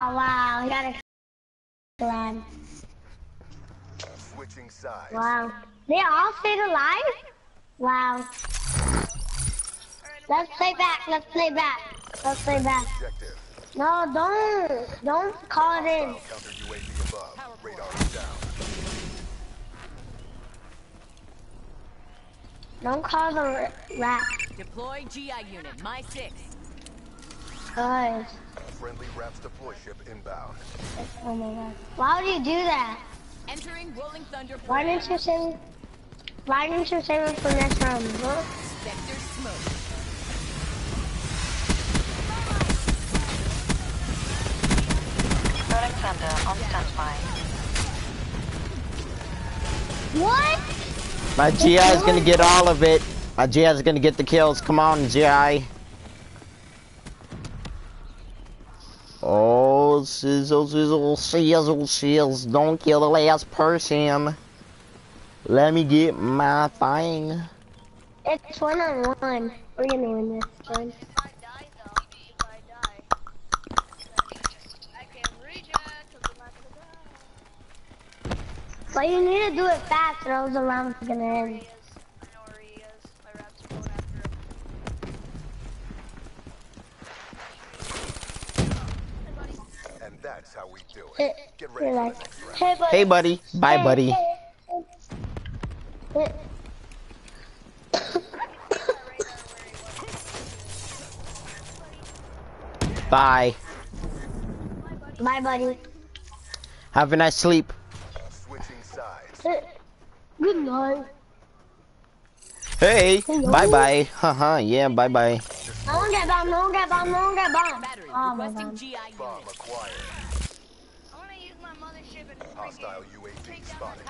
Oh, wow, he got a glad. Switching sides. Wow. They all stayed alive? Wow. Let's play back, let's play back. Let's play back. No, don't. Don't call it in. Counter UAV above. Radar is down. Don't call the rat. Deploy GI unit, my six. Guys. Friendly RAPS deploy ship inbound. Oh my god. Why would you do that? Entering Rolling Thunder. Why didn't you save Why didn't you save it for next round? Huh? Vector smoke. Rolling Thunder on standby. What? My GI is gonna get all of it. My GI is gonna get the kills. Come on, GI. Oh, sizzle, sizzle, sizzle, sizzle. Don't kill the last person. Let me get my thing. It's one on one. We're gonna win this one. If I die though, if I die, I can Rejack because I'm not gonna die. But you need to do it fast or else the round's gonna end. he is. I know where he is. My rap's going after him. Hey, buddy. And that's how we do Hey, it. Get ready You're for like, the next round. Hey buddy. Hey, buddy. Bye, Hey, buddy. hey, hey. Bye. Bye, buddy. Have a nice sleep. Switching sides. Good night. Hey. Hello. Uh-huh. Bye, bye. Haha. Yeah. Bye, bye. No one get bomb, no one get bomb, no one get bomb. Oh my requesting god. GI Bomb unit. acquired. I want to use my mothership and Hostile UAV spotted.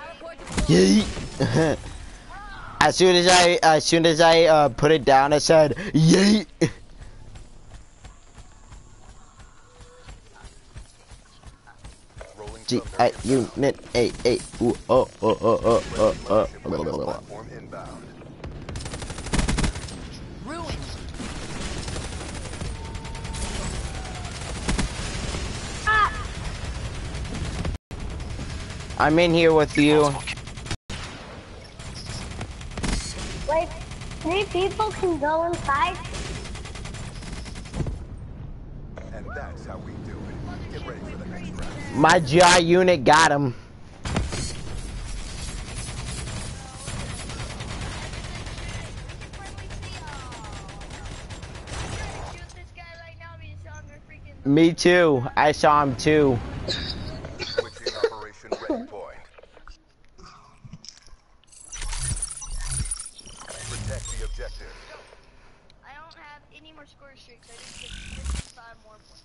Yeet. as soon as I, as soon as I uh, put it down, I said, "Yeet." G I unit A A ooh, oh oh oh oh oh oh. Ship weapons platform inbound. Ruin. I'm in here with you. Wait, three people can go inside? And that's how we do it. Get ready for the next round. My GI unit got him. shoot this guy right now because I'm gonna freaking Me too. I saw him too. Switching operation ready point. Protect the objective. I don't have any more score streaks. I just get 55 more points.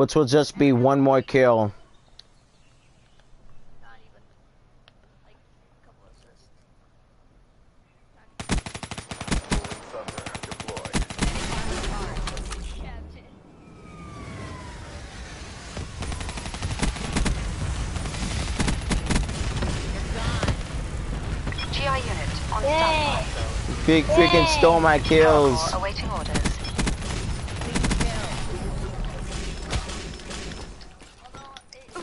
Which will just be one more kill. Not even. Like, a couple assists. Rolling Thunder deployed. Captain. GI unit on Yay! standby. Big freaking stole my kills. Power core awaiting orders. Although, it, uh,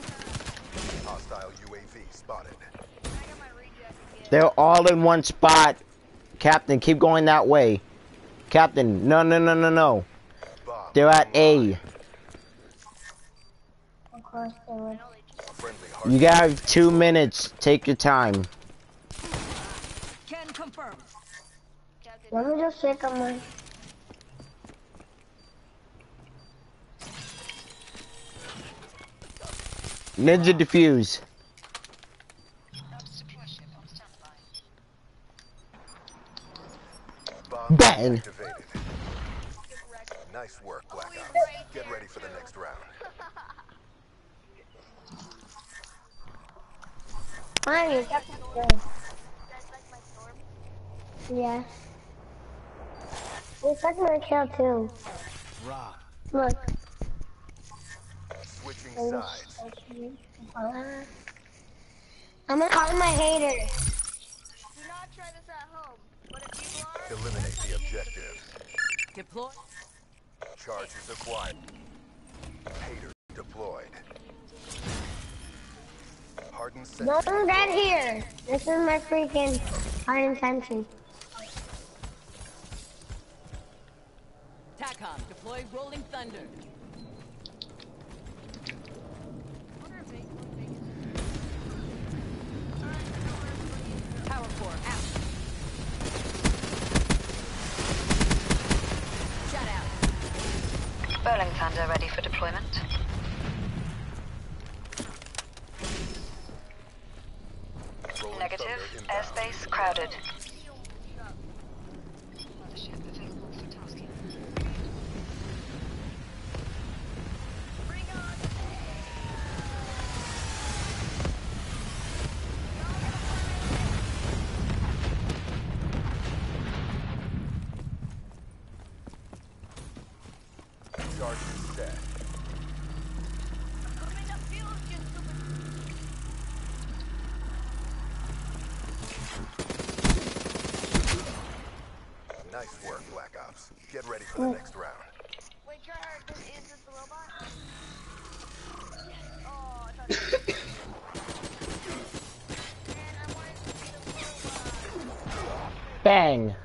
Hostile UAV spotted. I got my Rejack again. They're all in one spot. Captain, keep going that way. Captain, no, no, no, no, no. They're at. A. Of course they would. I know they just Friendly hard You got two minutes. Take your time. Can confirm. Captain. Let me just check on my... Ninja defuse. Bang. activated. Nice work, Black Ops. Get ready for the next round. Fine, you got this good. That's like my storm. Yeah. It's like my kill too. Look. Switching sides. I'm gonna call my haters. Eliminate the objective. Deploy. Charges acquired. Hater deployed. hater's not get here. This is my freaking hardened intention. TACOM, deploy Rolling Thunder. For deployment. Rolling Negative. Airspace crowded. Charge is set. Coming up field, you stupid- Nice work, Black Ops. Get ready for the next round. Wait, try this is this the robot? Oh, I thought Man, I wanted to see the robot. Bang.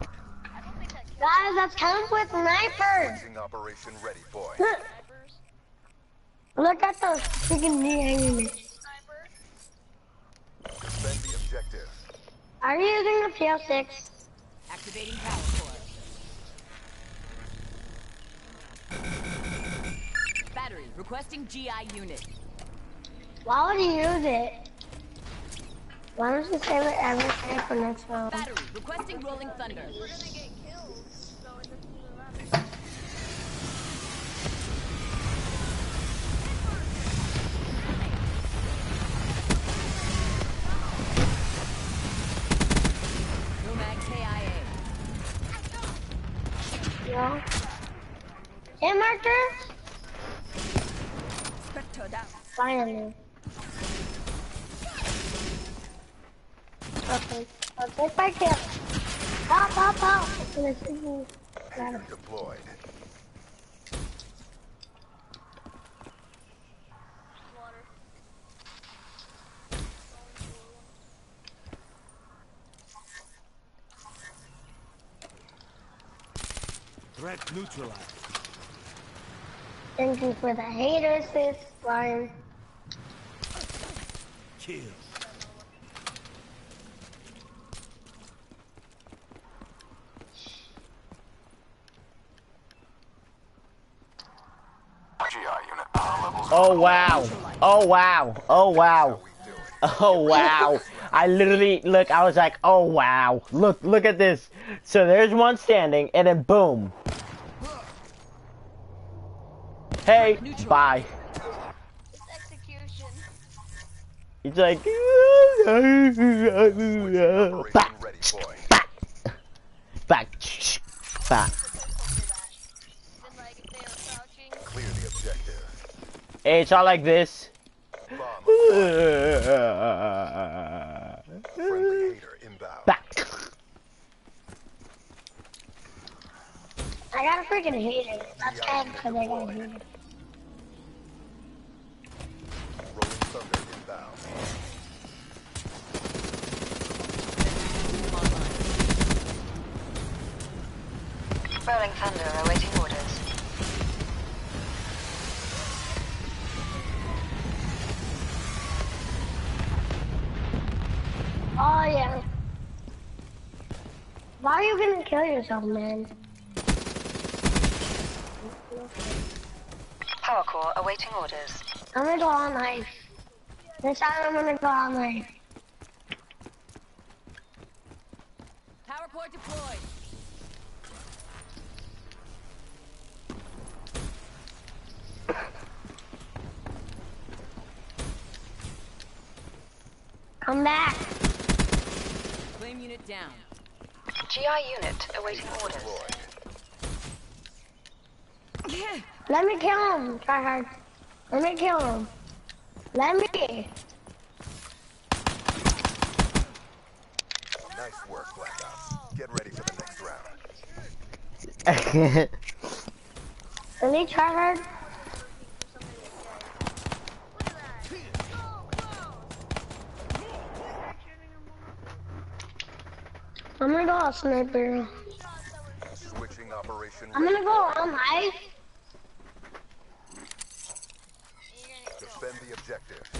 I don't think that kills Guys, that's comes with snipers. Launching Operation Ready, boy. Look, look at those freaking knee units. Defend the objective. Are you using the PL6? Activating power core. Battery, requesting GI unit. Why would you use it? Why don't you save it everything for next round? Battery, requesting Rolling Thunder. We're gonna get kills, so it doesn't even matter. Nomad KIA. Yeah. Hit marker? Spectre down. Finally. Okay. I'll take my kill. Pop, pop, pop. This is- Got it. Deployed. Water. Threat neutralized. Thank you for the hater assist, Ryan. Kill. Oh wow. Oh wow. Oh wow. Oh wow. I literally look I was like, "Oh wow. Look look at this." So there's one standing and then boom. Hey, bye. It's execution. He's like Operation back, back, back, back. Then, like, if they are crouching, Clear the objective. Hey, it's all like this. Bomb friendly hater inbound. Back. I got a freaking hater. That's bad because I got a hater. Rolling Thunder inbound. Rolling Thunder awaiting orders. Oh yeah. Why are you gonna kill yourself, man? Power core awaiting orders. I'm gonna go all knife. This time I'm gonna go all knife. Power core deployed. Come back. Flame unit down. GI unit awaiting orders. Let me kill him. Try hard. Let me kill him. Let me. Nice work, Black Ops. Get ready for the next round. Let me try hard. I'm gonna go sniper. I'm gonna go on live. Objective.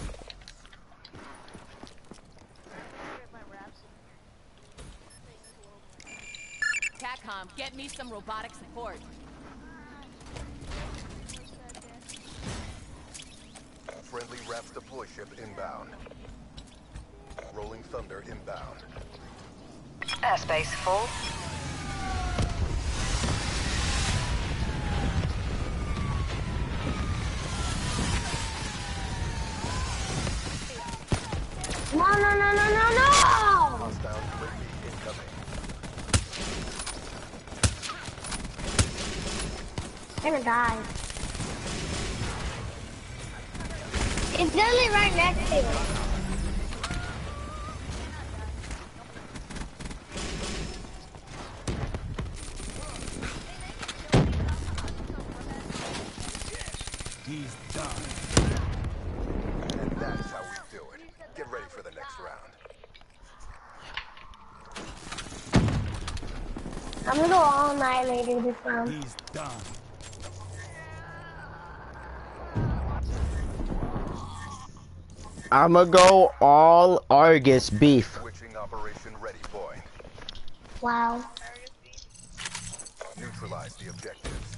TACCOM, get me some robotic support. Friendly RAPS deploy ship inbound. Rolling Thunder inbound. Airspace full. No, no, no, no, no. I'm gonna die. It's literally right next to you. He's done. And that's how we do it. Get ready for the next round. I'm gonna go all annihilating this round. He's done. I'ma go all Argus beef. Switching operation ready point. Wow. Neutralize the objectives.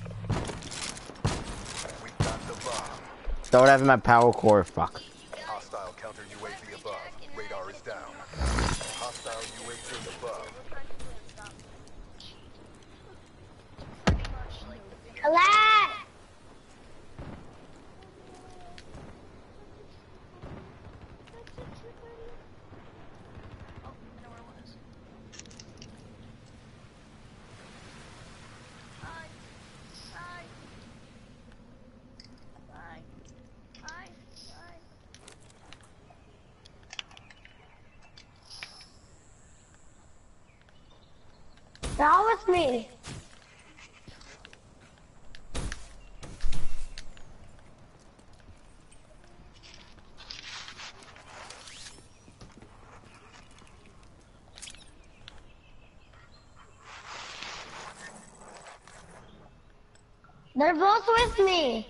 We got the bomb. Don't have my power core. Fuck. Hostile counter UAV above. Radar is down. Hostile UAV above. Collect! They're all with me. They're both with me.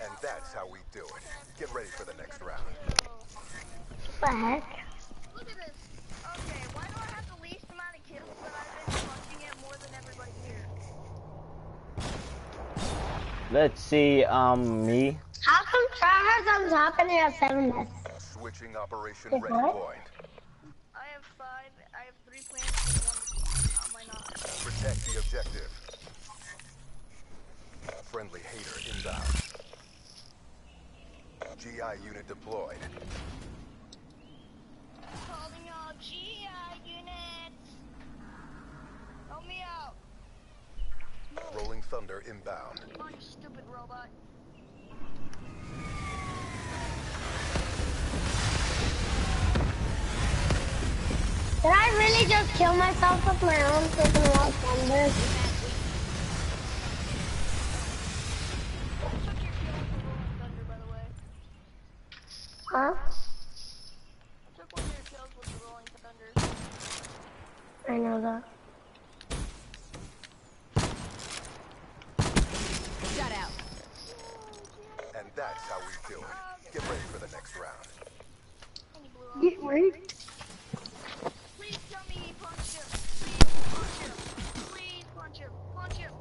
And that's how we do it. Get ready for the next round. What the heck? Look at this. Okay, why do I have the least amount of kills but I've been punching it more than everybody here? Let's see. Um, me. How come Travis on top and he has seven deaths? Switching operation Wait, ready point. I have five, I have three plants and one, how am I not? Protect the objective. Friendly hater inbound. GI unit deployed. Calling all GI units! Help me out! Rolling Thunder inbound. Come on, you stupid robot. Did I really just kill myself with my own freaking wall thunder? Took your kill with the rolling thunder, by the way. Huh? Took one of your kills with the rolling thunder. I know that. Shut out. And that's how we do it. Get ready for the next round. And he blew up. Get ready. Please tell me he punched him. Please punch him. Please punch him. Punch him.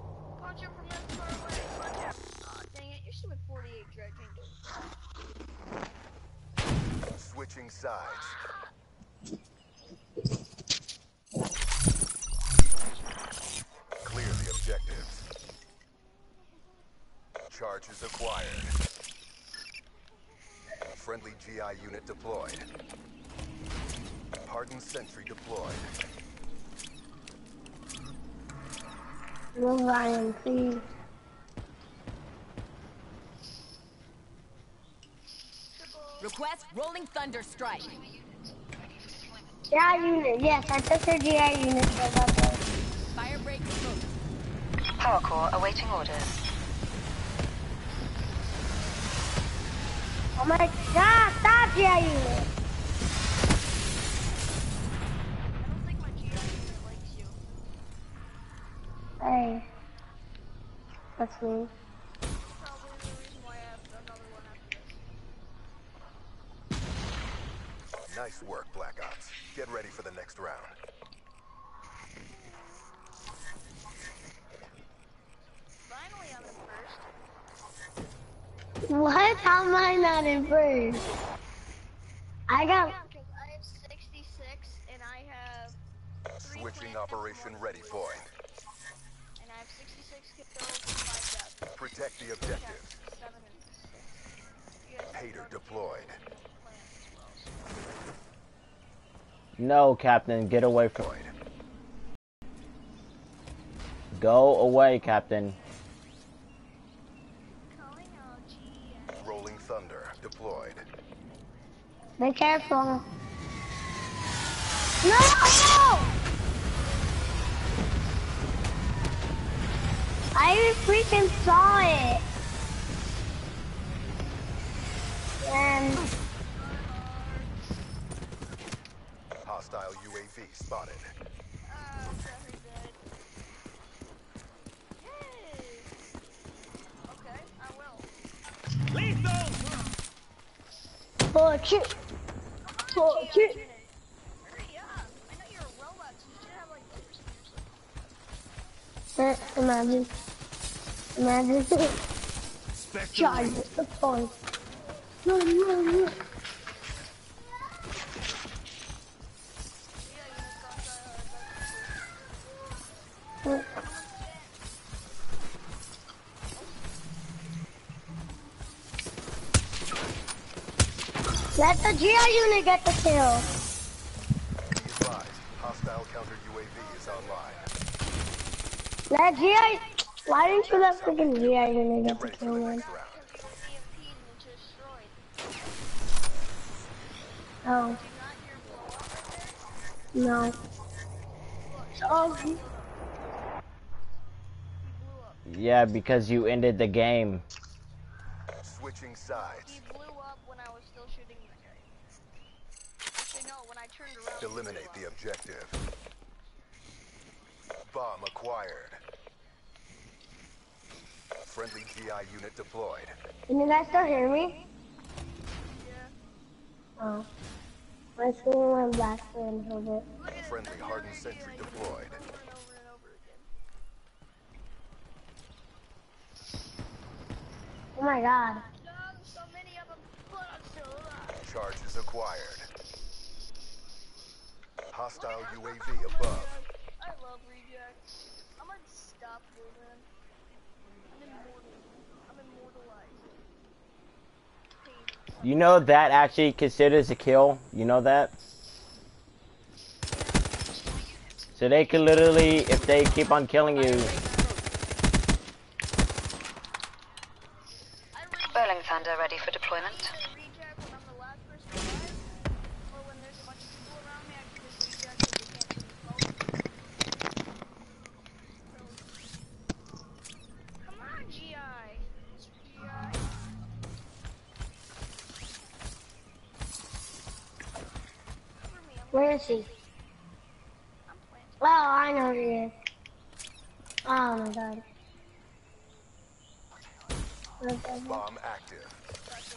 Punch him from this far away. Punch him. Aw, dang it. You're still at 48 drag tank. Switching sides. Clear the objectives. Charges acquired. Friendly GI unit deployed. Hardened sentry deployed. Move please. Request Rolling Thunder Strike. GI unit, yes, I took their GI unit for that. Fire break removed. Power core awaiting orders. Oh my god, stop yeah, you. This. Nice work, Black Ops. Get ready for the next round. Finally, I'm in first. What? How am I not in first? I got. Because I have 66 and I have. Switching Operation Ready blue. Point. And I have 66 kills and 5 deaths. Protect the objective. 7 and You guys have Hater deployed. plants as well, so- No, Captain, get away from. Deployed. Go away, Captain. Calling out GM. Rolling Thunder. Deployed. Be careful. No! I even freaking saw it. And Hostile UAV spotted. Trevor dead. Yay! Okay, I will. Lethal! fuck you. Fuck you. Hurry up! I know you're a robot, so you should have like lasers. Uh, Imagine. Spectre Charge the point. Run, run, run. Got try hard. Let the GI unit get the kill. Be advised. Hostile counter UAV is online. Let GI. Why didn't you let freaking GI unit get the for kill, the man? next round. Because you got EMP'd and destroyed. Oh, Do you not hear blow up right there? no. Oh, He blew up. Yeah, because you ended the game. Switching sides. He blew up when I was still shooting the guy. Actually, no, when I turned around. Eliminate the objective. Bomb acquired. Friendly GI unit deployed. can you guys still hear me? Yeah. Oh. My screen went black for a little bit. Look at it, Friendly hardened sentry deployed. Over and over again. Oh my god. No, there's so many of them, but I'm still alive. Charges acquired. Hostile UAV above. I love Rejacks. I'm unstoppable, man. I'm immortal. You know that actually considers a kill. You know that? So they can literally, if they keep on killing you, I Rejack. Rolling Thunder ready for deployment. I Rejack when I'm the last person alive, or when there's a bunch of people around me. I can just Rejack because they can't see me smoke. Come on, GI. GI. Cover me. I'm Where is he? I'm planting. Oh, I know who he is. Oh my god. Bomb active. Gotcha.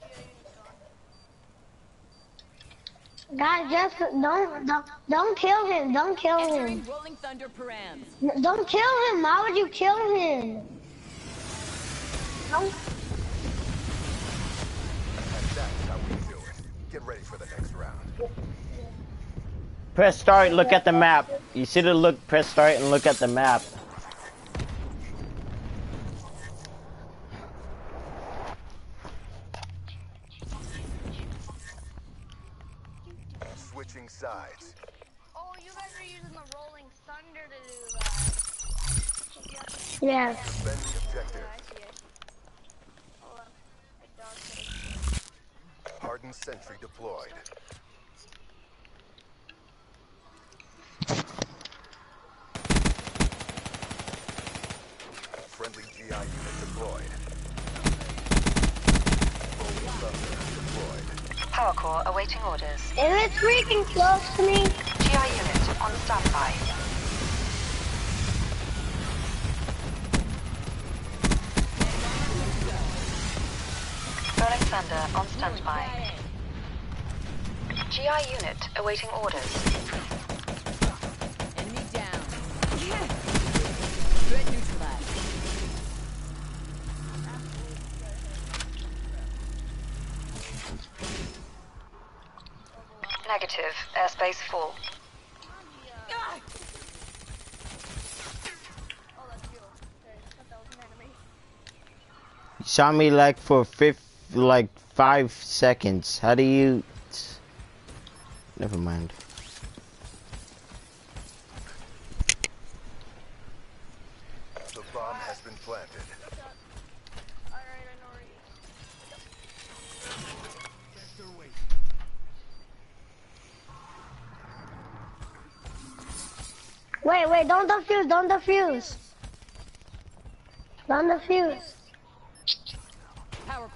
GI unit's gone. Guys, just don't, don't don't kill him. Don't kill him. Rolling Thunder params. N- Don't kill him. Why would you kill him? Don't. And that's how we do it. Get ready for the next round. press start, look at the map. You should have looked, press start and look at the map. Switching sides. Oh, you guys are using the Rolling Thunder to do that. Yeah, Yeah. Defend the objective. I see it. Hold on. My dog's gonna- Hardened sentry deployed. Friendly GI unit deployed. Corps awaiting orders. Is it freaking close to me? GI unit on standby. Burning Thunder on standby. GI unit awaiting orders. Enemy down. Threat neutralized. Negative. Airspace full. Oh, that's you. Okay, I thought that was an enemy. Shot me like for fifth, like five seconds. How do you? Never mind. The bomb has been planted. Alright, I know where he is. Wait, wait, don't defuse, don't defuse. Don't defuse.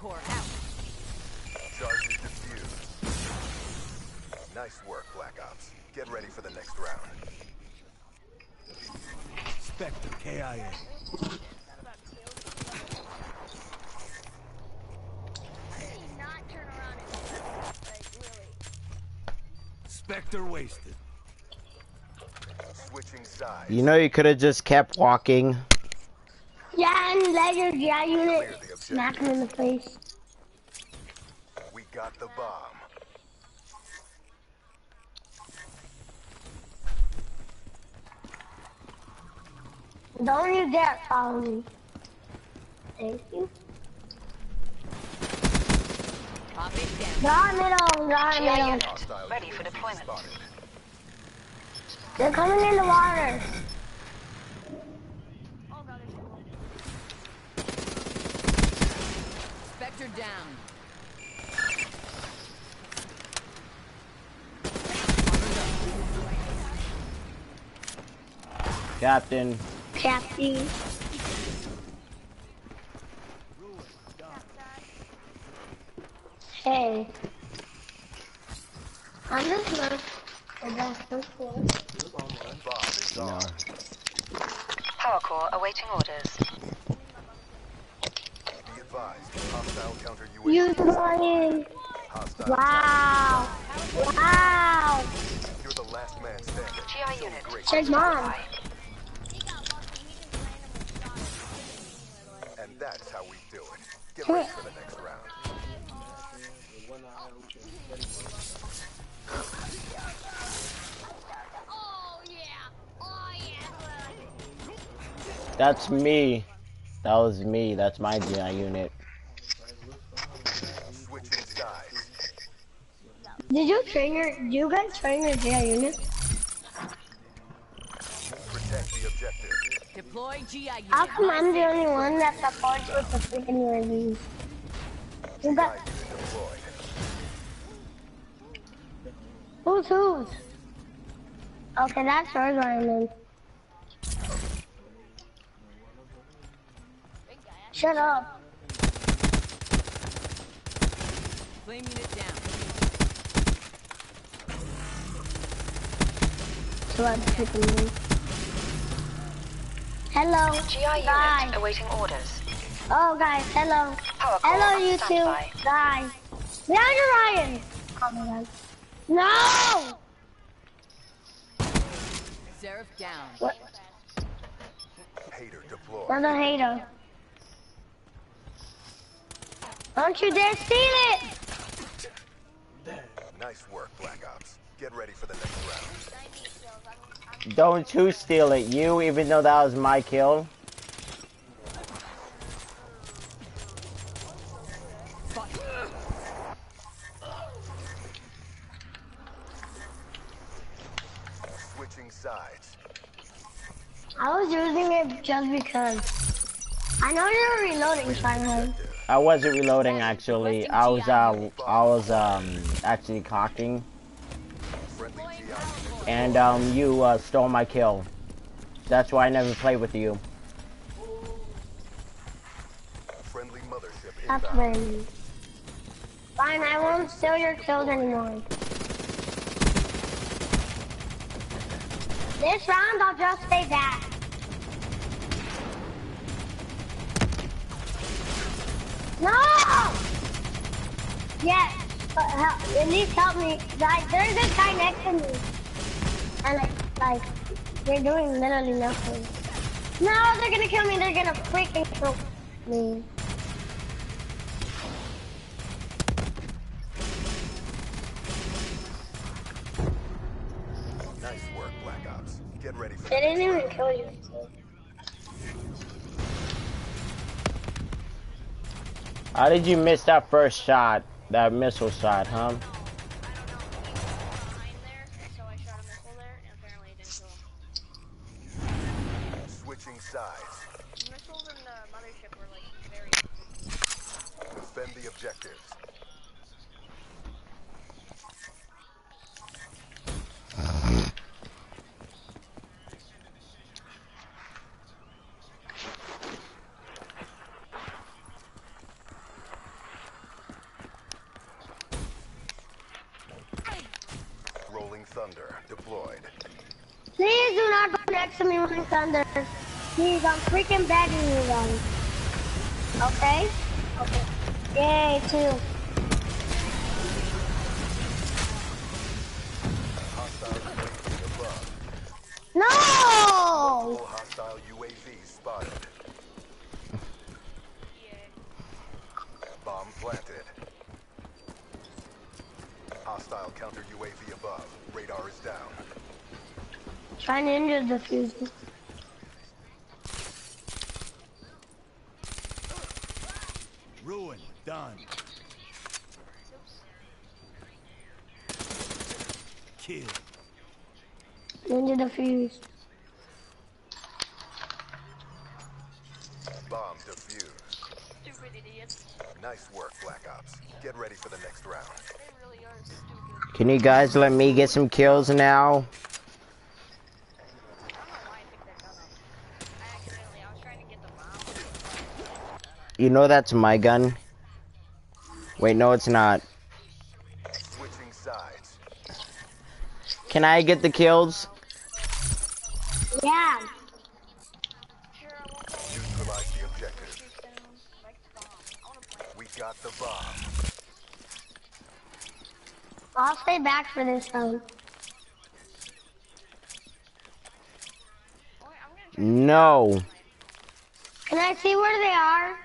Power core out. Charges defused. Nice work, Black Ops. Get ready for the next round. Spectre KIA. Did he not turn around and like really? Spectre wasted. Switching sides. You know you could have just kept walking. Yeah, and let your GI unit the objective. Smack him in the face. We got the bomb. Don't you dare follow me. Thank you. Pop it down. Draw middle, draw GI middle. ready for deployment. They're coming in the water. Oh god, there's two. Spectre down. Captain, Captain. Hey. I'm just not the best person. Bomb is no. on. Power Core awaiting orders. Be advised. Hostile counter UAV. You lying. Hostile. Wow. Wow. You're the last man standing. GI unit great. Check mom. standby. He got lucky. He just randomly shot him. And that's how we do it. Get ready for the next round. Oh yeah. Oh yeah. That's me. That was me. That's my GI unit. Switching sides. Did you train your, do you guys train your GI unit? Protect the objective. Deploy GI unit. How come I'm the only one that supports with the freaking UAVs? You got, who's who's? Okay, that's yours, Iron Shut up. Flame unit down. So I'm picking me. Hello. GI Guys. unit awaiting orders. Oh, guys, hello. Power Hello, you two. standby. Guys. Behind you, Ryan. Come on. No! Seraph down. What? Hater deployed. Another hater. Don't you dare steal it! Nice work, Black Ops. Get ready for the next round. Don't you steal it, you, even though that was my kill. Switching sides. I was using it just because. I know you're reloading, Simon. I wasn't reloading actually. I was uh, I was um actually cocking, Friendly GI unit and um you uh, stole my kill. That's why I never played with you. Friendly mothership That's inbound. Fine, I won't steal your kills anymore. This round, I'll just stay back. No! Yes, but help, at least help me. Guys, there's a guy next to me. And like, like, they're doing literally nothing. No, they're gonna kill me. They're gonna freaking kill me. Nice work, Black Ops. Get ready for They didn't even kill you. How did you miss that first shot? That missile shot, huh? I don't know. He was behind there, so I shot a missile there, and apparently it didn't kill him. Switching sides. Missiles in the uh, mothership were like very. Defend the objectives. Rolling Thunder deployed. Please do not go next to me when thunder. Please, I'm freaking begging you guys. Okay? Okay. Yay, two. Hostile UAV. No! Hostile UAV spotted. Bomb planted. Hostile counter UAV above. Radar is down. Trying to injure the fuse. Ruin. Done. Kill. Injure. Bomb defused. Stupid idiots. Nice work, Black Ops. Get ready for the next round. They really are stupid. Can you guys let me get some kills now? I don't know why I picked that gun up. I accidentally, I was trying to get the bomb. You know that's my gun. Wait, no, it's not. Can I get the kills? Yeah. Sure, I won't go Neutralize the objective. shoot down. Like the bomb. I wanna play. We got the bomb. I'll stay back for this round. Oh, I'm gonna try No. Can I see where they are?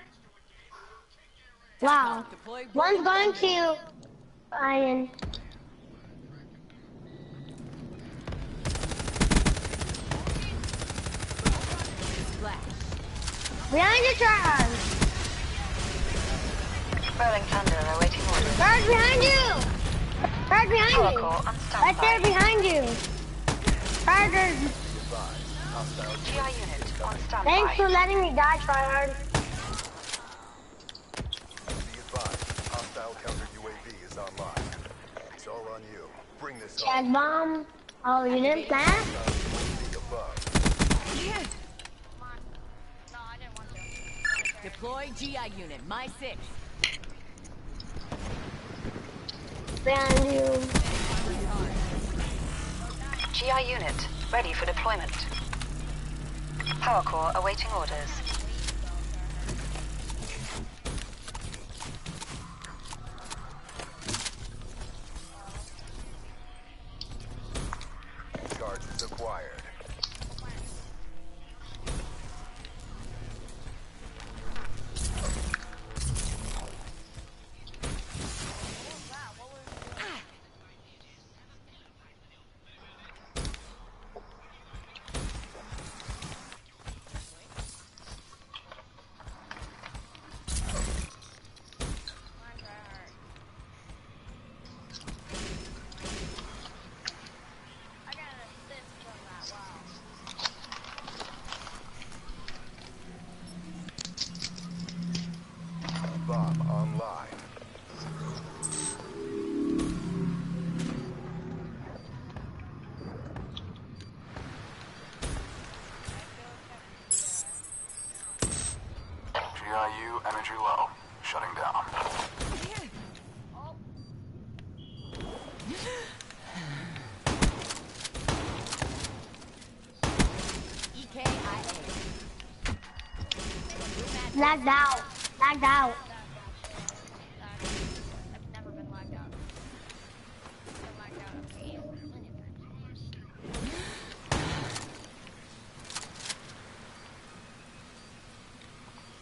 Wow. Deploy One's going to Iron. Behind you, Charles! Rolling Thunder awaiting orders. Charles, behind you! Charles, behind you! Right there, behind you! Charles, GI unit on standby. thanks for letting me die, Charles. Be advised. Hostile counter UAV is online. It's all on you. Chad bomb. Oh, you didn't plan? UAV above. Come on. No, I didn't want to. Deploy GI unit. My six. You. GI unit ready for deployment. Power core awaiting orders. Lagged out. Lagged out. I've never been lagged out. Been lagged out of game.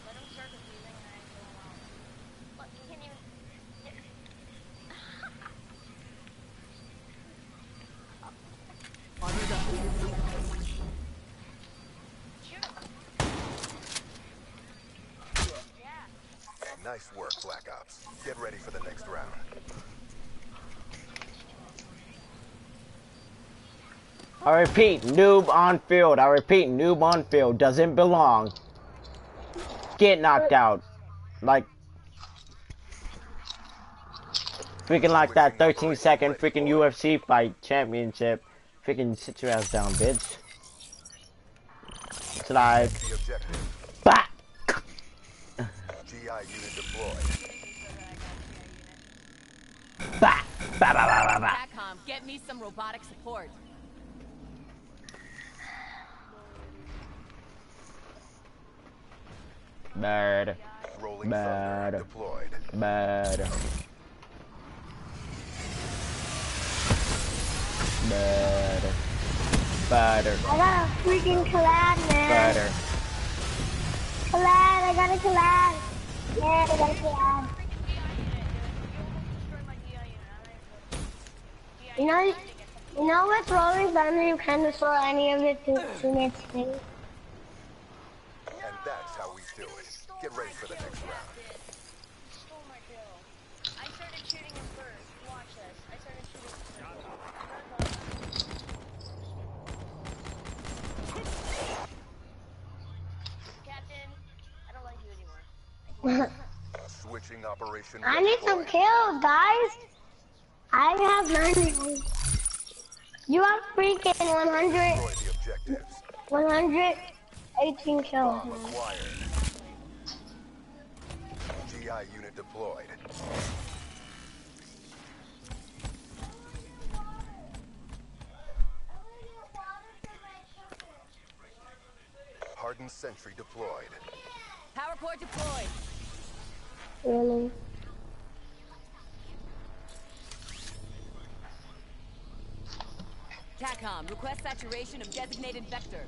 Let him start confusing and I kill him out. Look, he can't even. Shoot him. Yeah. Nice work, Black Ops. Get ready for the next round. I repeat, noob on field. I repeat, noob on field. Doesn't belong. Get knocked out. Like. Freaking like that 13 second freaking UFC fight championship. Freaking sit your ass down, bitch. Bah! Bah, bah, bah, bah, bah. TACOM, get me some robotic support. Bird. Rolling Bad. thunder deployed. Bad. Bad. Badder. I got a freaking collab, man. Badder. Collab, I got a collab. Yeah, I got a collab. You know, you know with Rolling Thunder, you can't destroy any of it to teammates' things. And that's how we do it. Get ready for the next round. Stole my kill. I started shooting him first. Watch this. I started shooting him first. Captain, I don't like you anymore. Switching operation. I need some kills, guys. I have 90. You have freaking 100, Destroy the objectives. 118 kills. Bomb man. acquired. GI unit deployed. Hardened sentry deployed. Power core deployed. Really? TACOM, request saturation of designated vector.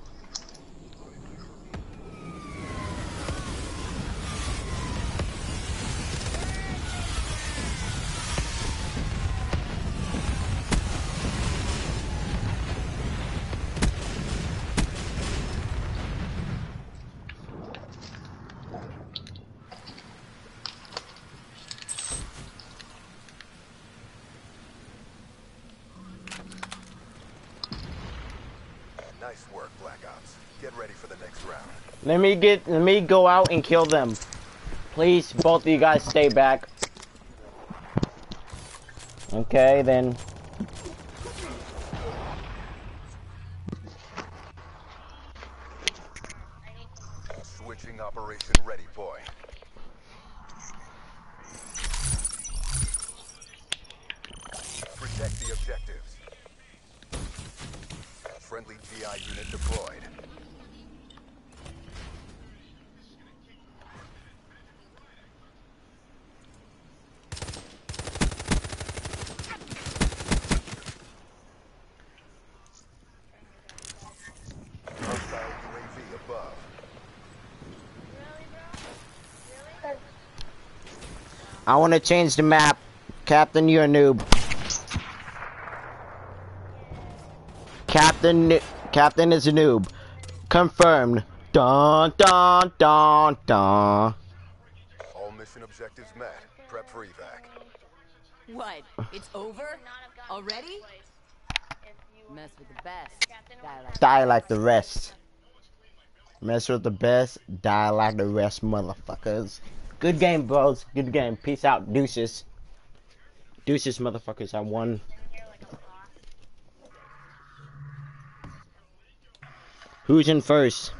Nice work, Black Ops. Get ready for the next round. Let me get, let me go out and kill them. Please, both of you guys stay back. Okay, then. Switching operation ready boy. Protect the objectives. Friendly GI unit deployed. Hostile UAV above. I want to change the map. Captain, you're a noob. Captain, nu- Captain is a noob. Confirmed. Dun dun dun dun. All mission objectives met. Prep for evac. What? It's over? Already? Mess with the best. Die like Die like the rest. Mess with the best. Die like the rest, motherfuckers. Good game, bros. Good game. Peace out. Deuces. Deuces, motherfuckers. I won. Who's in first?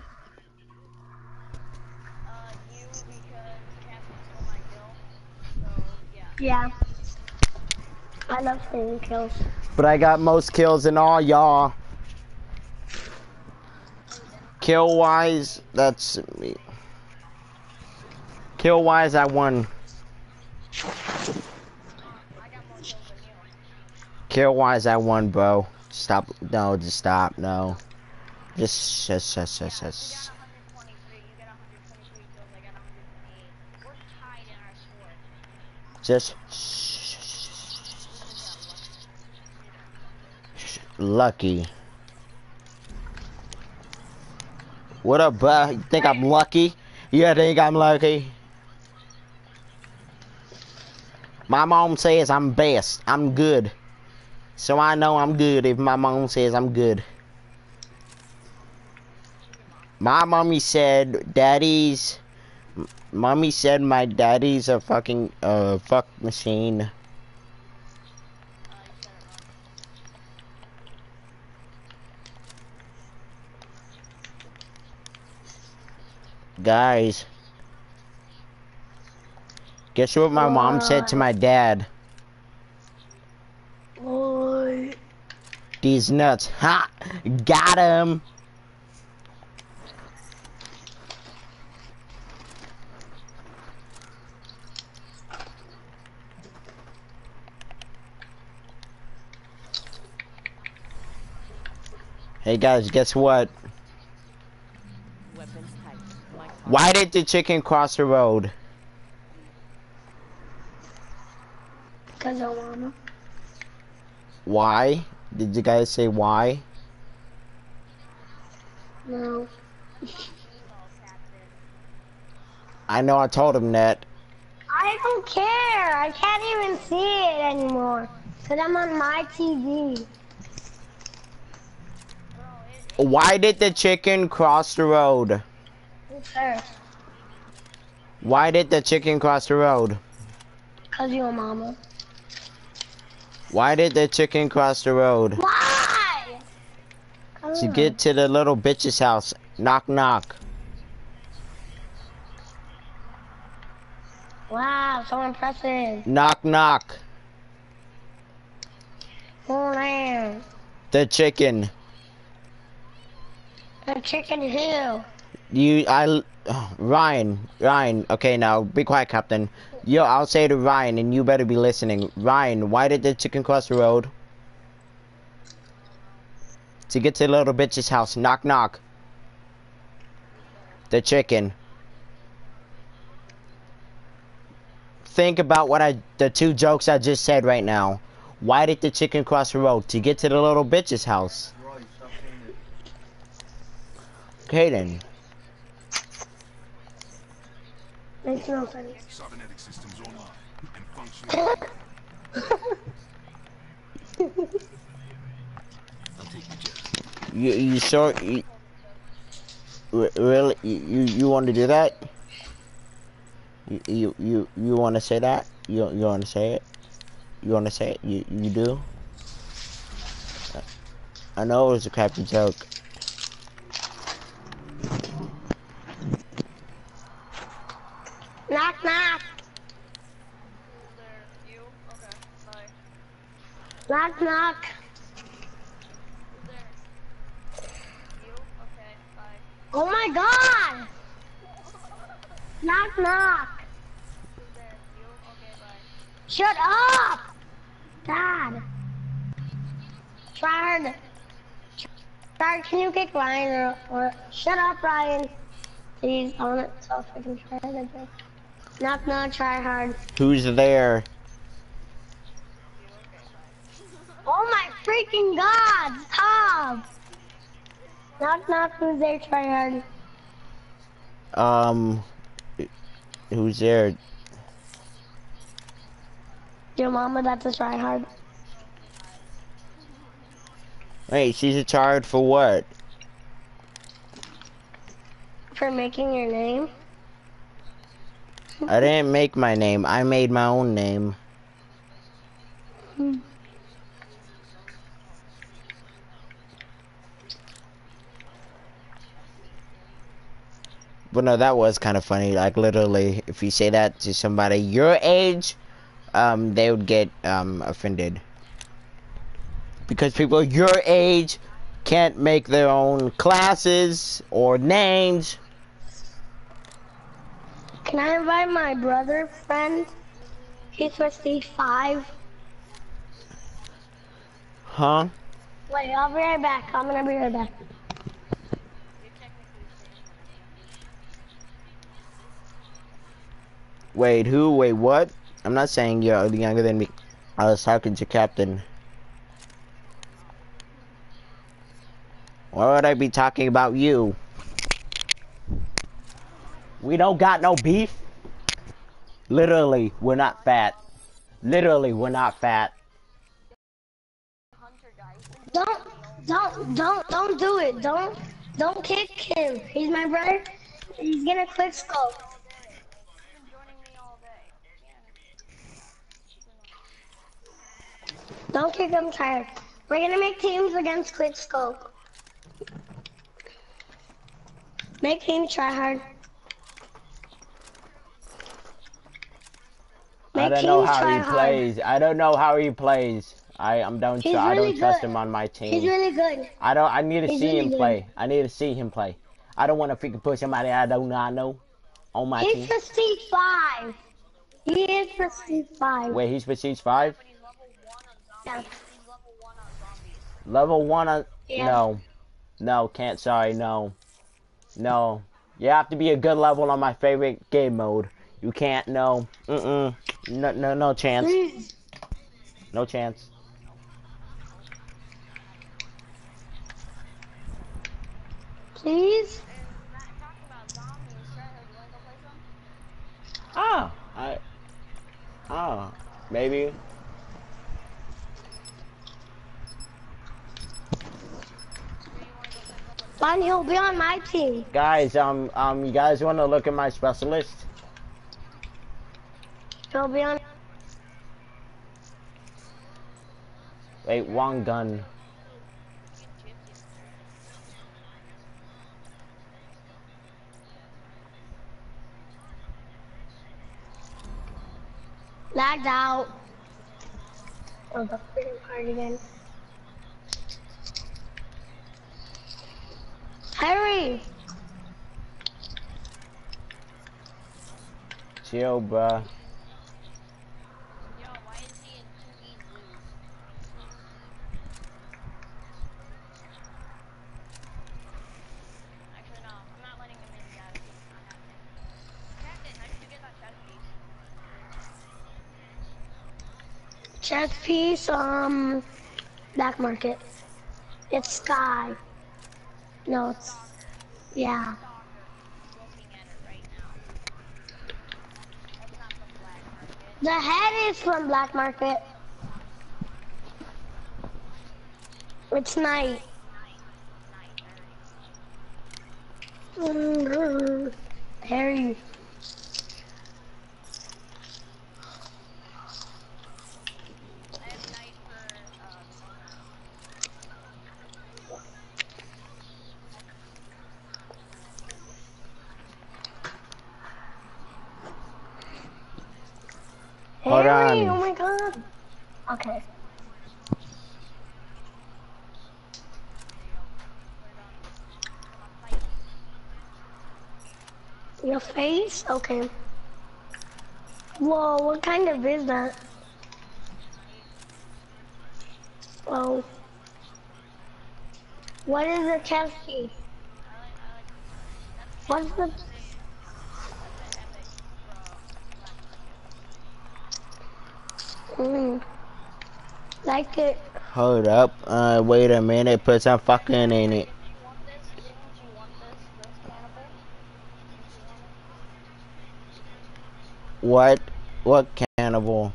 Uh, you because Captain stole my kill. So, yeah. Yeah. I love stealing kills. But I got most kills in all y'all. Kill wise, that's me. Kill wise, I won. Kill wise, I won, bro. Stop. No, just stop. No. Just, just, just, just, Yeah, just. you got 123. You got 123 kills. I got 128. We're tied in our score. Just. Lucky. What up, bro? You think I'm lucky? You think I'm lucky? My mom says I'm best. I'm good. So I know I'm good if my mom says I'm good. My mommy said daddy's mommy said my daddy's a fucking uh fuck machine. Guys, guess what my mom said to my dad? Boy. These nuts. Ha! Got him! Hey guys, guess what? Weapons tight. My car. Why did the chicken cross the road? Because I wanna. Why? Did you guys say why? No. I know I told him that. I don't care. I can't even see it anymore. Because I'm on my TV. Why did the chicken cross the road? Why did the chicken cross the road? Because you're a mama. Why did the chicken cross the road? Why? To get to the little bitch's house. Knock knock. Wow, so impressive. Knock knock. Oh man. The chicken. The chicken hill. You I oh, Ryan, Ryan, okay now be quiet captain. Yo, I'll say to Ryan and you better be listening. Ryan, why did the chicken cross the road? To get to the little bitch's house. Knock knock. The chicken. Think about what I the two jokes I just said right now. Why did the chicken cross the road? To get to the little bitch's house. Okay then. Cybernetic systems online and functional. I'll take the jet. You you sure you, really you you, you want to do that? You you you, you want to say that? You you want to say it? You want to say it? You you do? I know it was a crappy joke. Knock knock. There, you? Okay, bye. Knock knock. Oh my god. Knock knock. Shut up. Dad. Try hard. Try, can you kick Ryan or, or shut up Ryan? Please, I want it so I can try the joke. Knock knock, try hard. Who's there? Oh my freaking god! Stop! Knock knock, who's there? Try hard. Um, who's there? Your mama, that's a try hard. Wait, she's a charge for what? For making your name. I didn't make my name. I made my own name. But no, that was kind of funny. Like literally, if you say that to somebody your age, um, they would get um offended. Because people your age can't make their own classes or names. Can I invite my brother friend? He's prestige five. Huh? Wait, I'll be right back. I'm gonna be right back. Wait, who? Wait, what? I'm not saying you're younger than me. I was talking to Captain. Why would I be talking about you? We don't got no beef. Literally, we're not fat. Literally, we're not fat. Don't, don't, don't, don't do it. Don't, don't kick him. He's my brother. He's gonna quick scope. Don't kick him, tired. We're gonna make teams against quick scope. Make teams try hard. Make I don't know how he hard. plays. I don't know how he plays. I I'm don't He's I really don't trust good. him on my team. He's really good. I don't. I need to He's see really him good. play. I need to see him play. I don't want to freaking put somebody I don't not know on my team. He's team. prestige five. He is prestige five. Wait, he's prestige five. Yeah. Level one on. Yeah. No, no, can't. Sorry, no, no. You have to be a good level on my favorite game mode. You can't. No. Mm mm. No no no chance. No chance. Please. Ah, I. Ah, maybe. Fine, he'll be on my team. Guys, um, um, you guys want to look at my specialist? He'll be on. Wait, one gun. Lagged out. Oh, the freaking cardigan. Hurry! Chill, bruh. Chess piece, um, black market. It's Sky. No, it's, yeah. The head is from black market. It's night. Mm, Harry. Hold Harry, on. oh my god. Okay. Your face? Okay. Whoa, what kind of is that? Oh. What is the chest piece? What's the... Mm. Like it. Hold up. Uh, wait a minute. Put some fucking in it. What? What cannibal?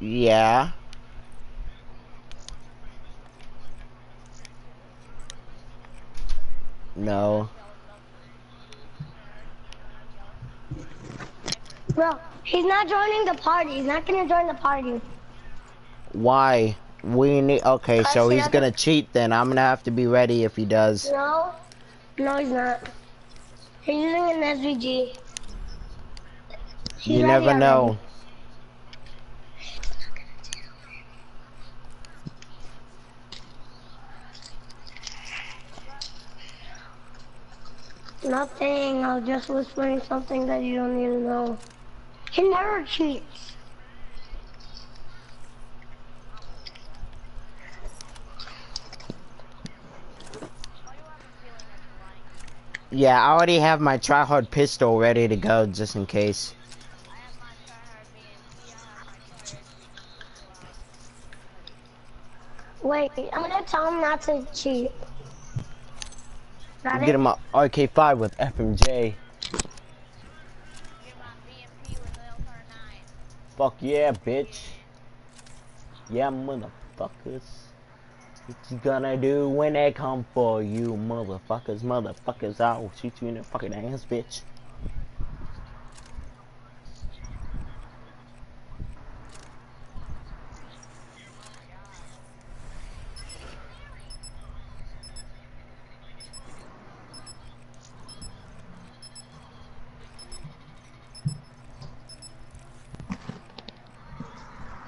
Yeah. No. Bro, he's not joining the party. He's not gonna join the party. Why? We need. Okay, so he's gonna cheat then. I'm gonna have to be ready if he does. No, no, he's not. He's using an SVG. He's you never know. Nothing, I was just whispering something that you don't need to know. He never cheats. Yeah, I already have my tryhard pistol ready to go just in case. I have my tryhard BNP, I have my tryhard Wait, I'm gonna tell him not to cheat. Got Get him a RK5 with FMJ. Get my BNP with LR9. Fuck yeah, bitch. Yeah, motherfuckers. What you gonna do when they come for you, motherfuckers? Motherfuckers, I'll shoot you in the fucking ass, bitch.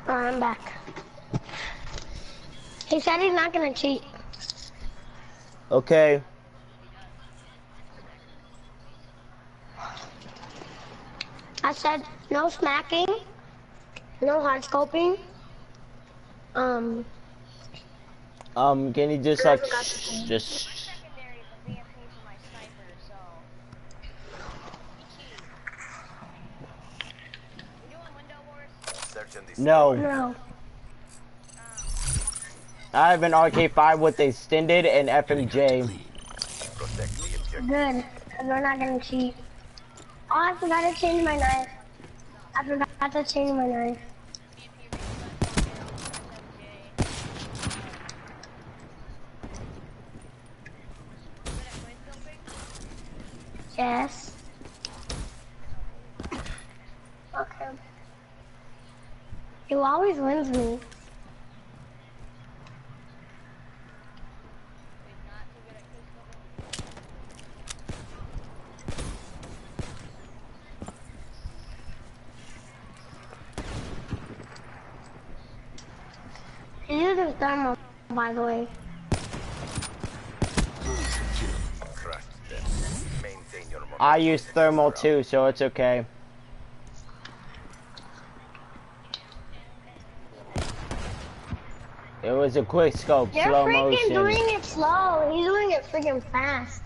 Oh, I'm back. He said he's not gonna cheat. Okay. I said no smacking, no hard scoping. Um, Um, can you just like, forgot to sh- say. just, No. secondary is a BNP for my sniper, so. We doing window wars? Search and destroy. no. no. I have an RK5 with extended and FMJ. Good, we're not gonna cheat. Oh, I forgot to change my knife. I forgot to change my knife. Yes. Okay. He always wins me. He uses thermal, by the way. Crushed them. Maintain your momentum. I use thermal too, so it's okay. It was a quick scope, You're slow freaking motion. doing it slow. He's doing it freaking fast.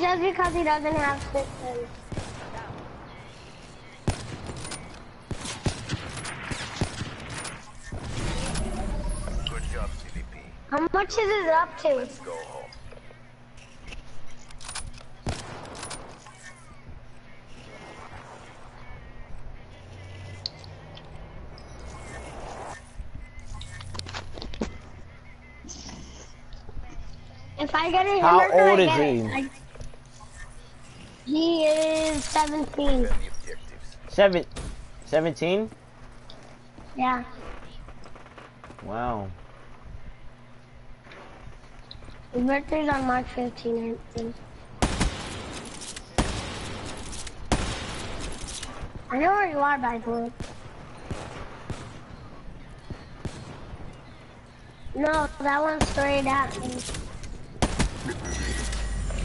Just because he doesn't have systems. Good job, CVP. How much is it up to? Go home. If I get a How old I is get he? He is 17. Defend. Seven, 17? Yeah. Wow. His birthday's on March 15, I think. I know where you are, by the way. No, that one's straight at me.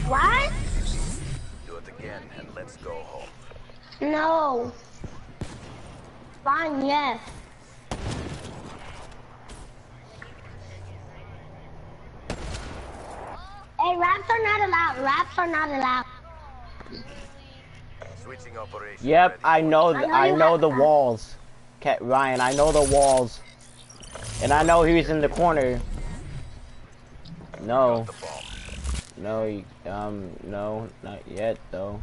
What? Let's go home. No. Fine, yes. Hey, raps are not allowed. Raps are not allowed. Switching operation. Yep, I for know, I know I know the that. walls. Cat Ryan, I know the walls. And I know he was in the corner. No, no, you- um, no, not yet though.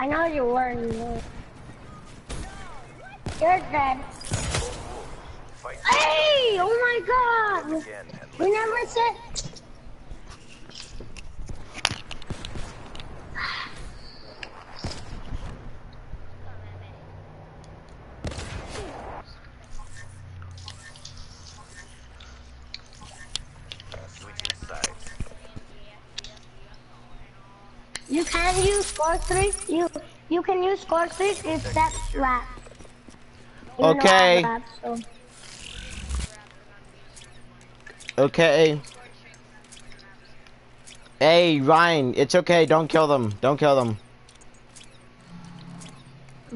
I know you were. You know. You're dead. Fight Oh my god! We never said. switching sides. You can use score three. You you can use score three if that's rap. You know Okay. I so. Okay. Hey, Ryan, it's okay. Don't kill them. Don't kill them.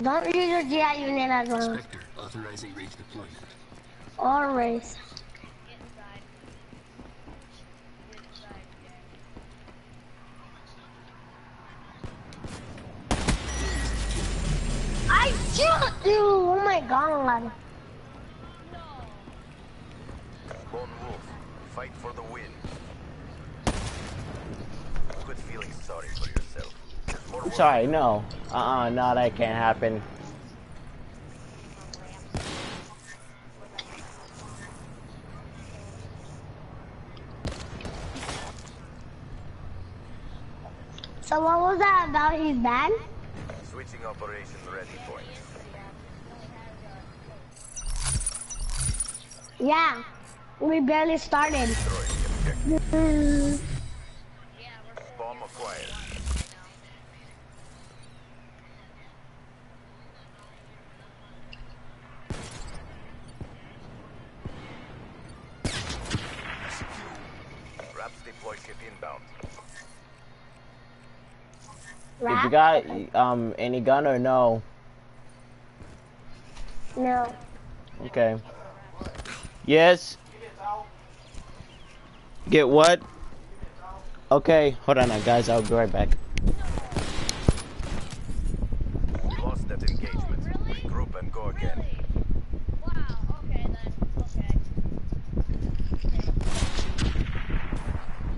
Don't use your GI unit as well. Spectre authorizing race deployment. Or race. I shoot you! Oh my god. Lone Wolf, fight for the win. Quit feeling sorry for yourself. There's more Sorry, no. Uh-uh, no, that can't happen. So what was that about his bag? Switching operation ready point. Yeah. We barely started. Got um any gun or no? No. Okay. Yes. Get what? Okay, hold on, now, guys. I'll be right back. We lost that engagement. Regroup and go again. Wow, okay then. Okay.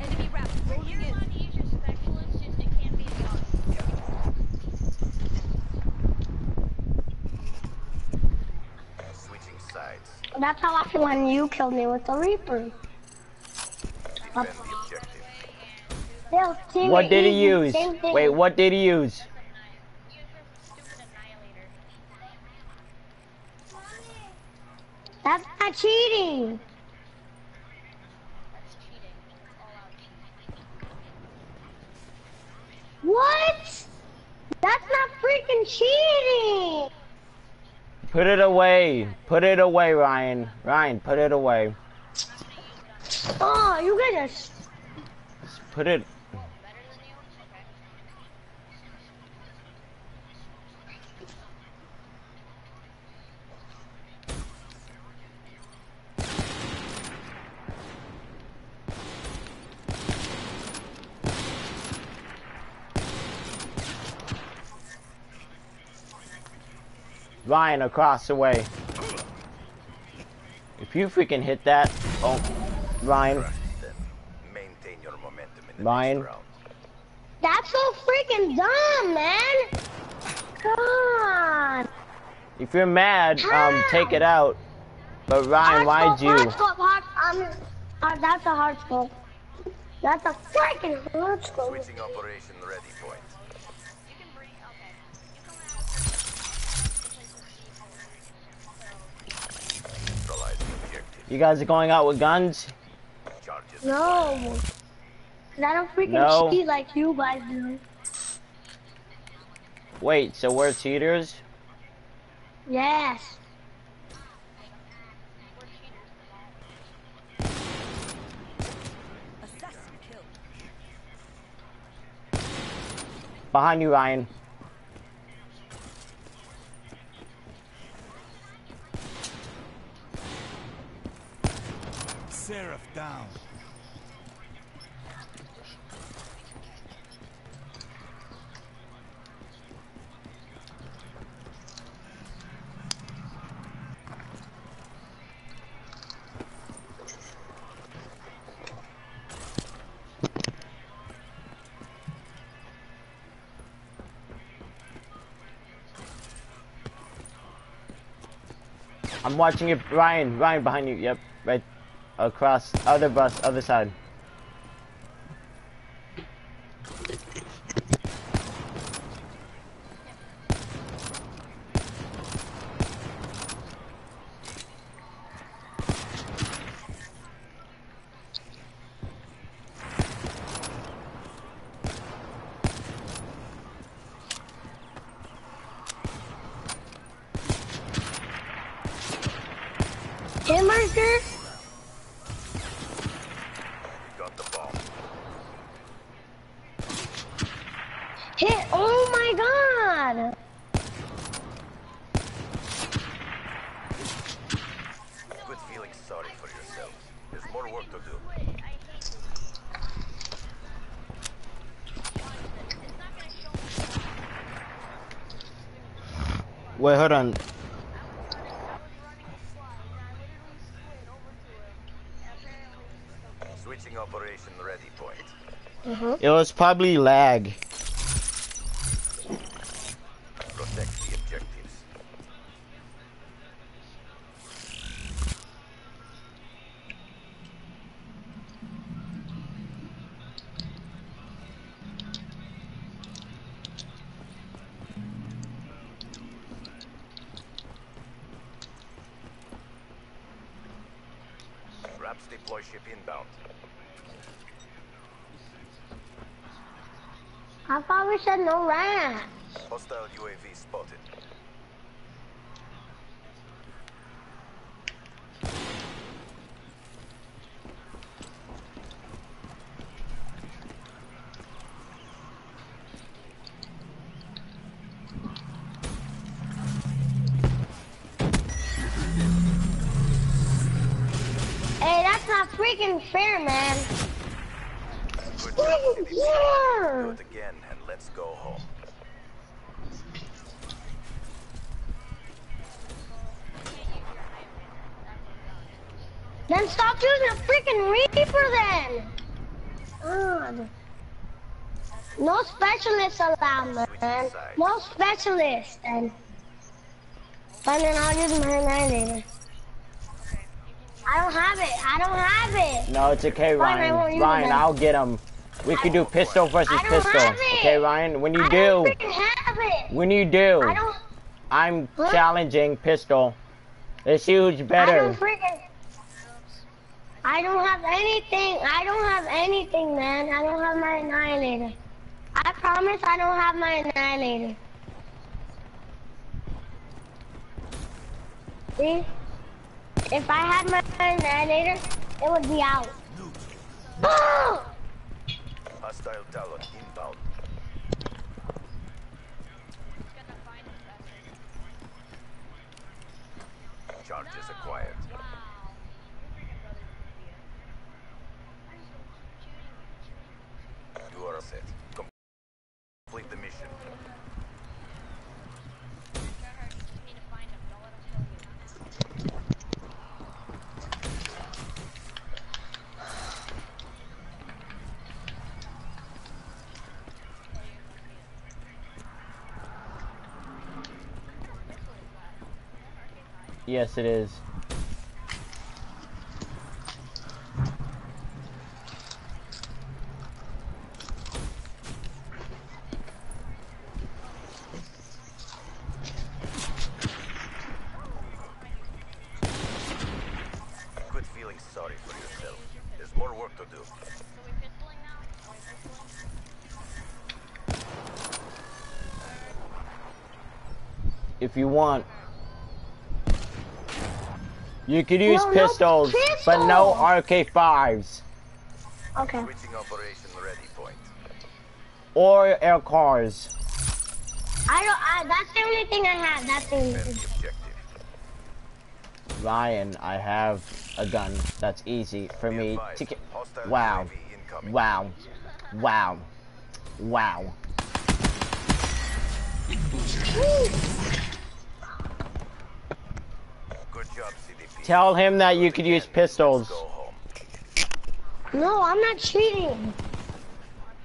Enemy rap Are rolling you in. allowed to use your specialist? Just it can't be a dog. Switching sides. That's how I feel when you killed me with the Reaper. Defend the objective. They'll team What did he use? Wait, what did he use? Use your stupid annihilator. That's not cheating. That's cheating. It's all out cheating. What? That's not freaking cheating. Put it away. Put it away, Ryan. Ryan, put it away. Oh, you guys Put it. Ryan, across the way. If you freaking hit that, oh, Ryan, Maintain your momentum in the Ryan. That's so freaking dumb, man. God. if you're mad, um, take it out. But Ryan, why'd Hard you? scope, hard um, uh, that's a hard scope. That's a freaking hard scope. Switching operation ready point. You can bring. Okay. You come out. Neutralize the objective. You guys are going out with guns? No. 'Cause I don't freaking No. cheat like you guys do. Wait, so we're cheaters? Yes. We're cheaters. Assassin kill. Behind you, Ryan. Seraph down. I'm watching you, Ryan. Ryan, behind you. Yep. Right across other bus, other side. Hamburger? Got the bomb. Hit! Oh my god! Quit feeling sorry for yourself. There's more work to do. Wait, hold on. Switching operation ready point. Mm-hmm. It was probably lag. Not fair, man. Good job, Do it again and let's go home. Then stop using a freaking Reaper then! God. No specialists allowed, man. No specialists, and... Fine, then I'll use my annihilator. I don't have it. I don't have it. No, it's okay, Fine, Ryan. Ryan. I'll get him. We could do pistol versus pistol. Okay, Ryan? When you I do, don't have it. when you do, I don't. I'm Huh? challenging pistol. Let's see who's I don't better. freaking. I don't have anything. I don't have anything, man. I don't have my annihilator. I promise I don't have my annihilator. See? If I had my annihilator, it would be out. Hostile Talon inbound. Charges acquired. You are set. Complete the mission. Yes, it is. Quit feeling sorry for yourself. There's more work to do. If you want. You could use No, no pistols, but no. RK5s Okay. Switching operation ready point. or air cars. I don't. I, that's the only thing I have. That's the only thing. Ryan, I have a gun. That's easy for Be me advised, to get. hostile Wow. Wow. Wow. Wow. Good job, CDP. Tell him that you could use pistols. No, I'm not cheating.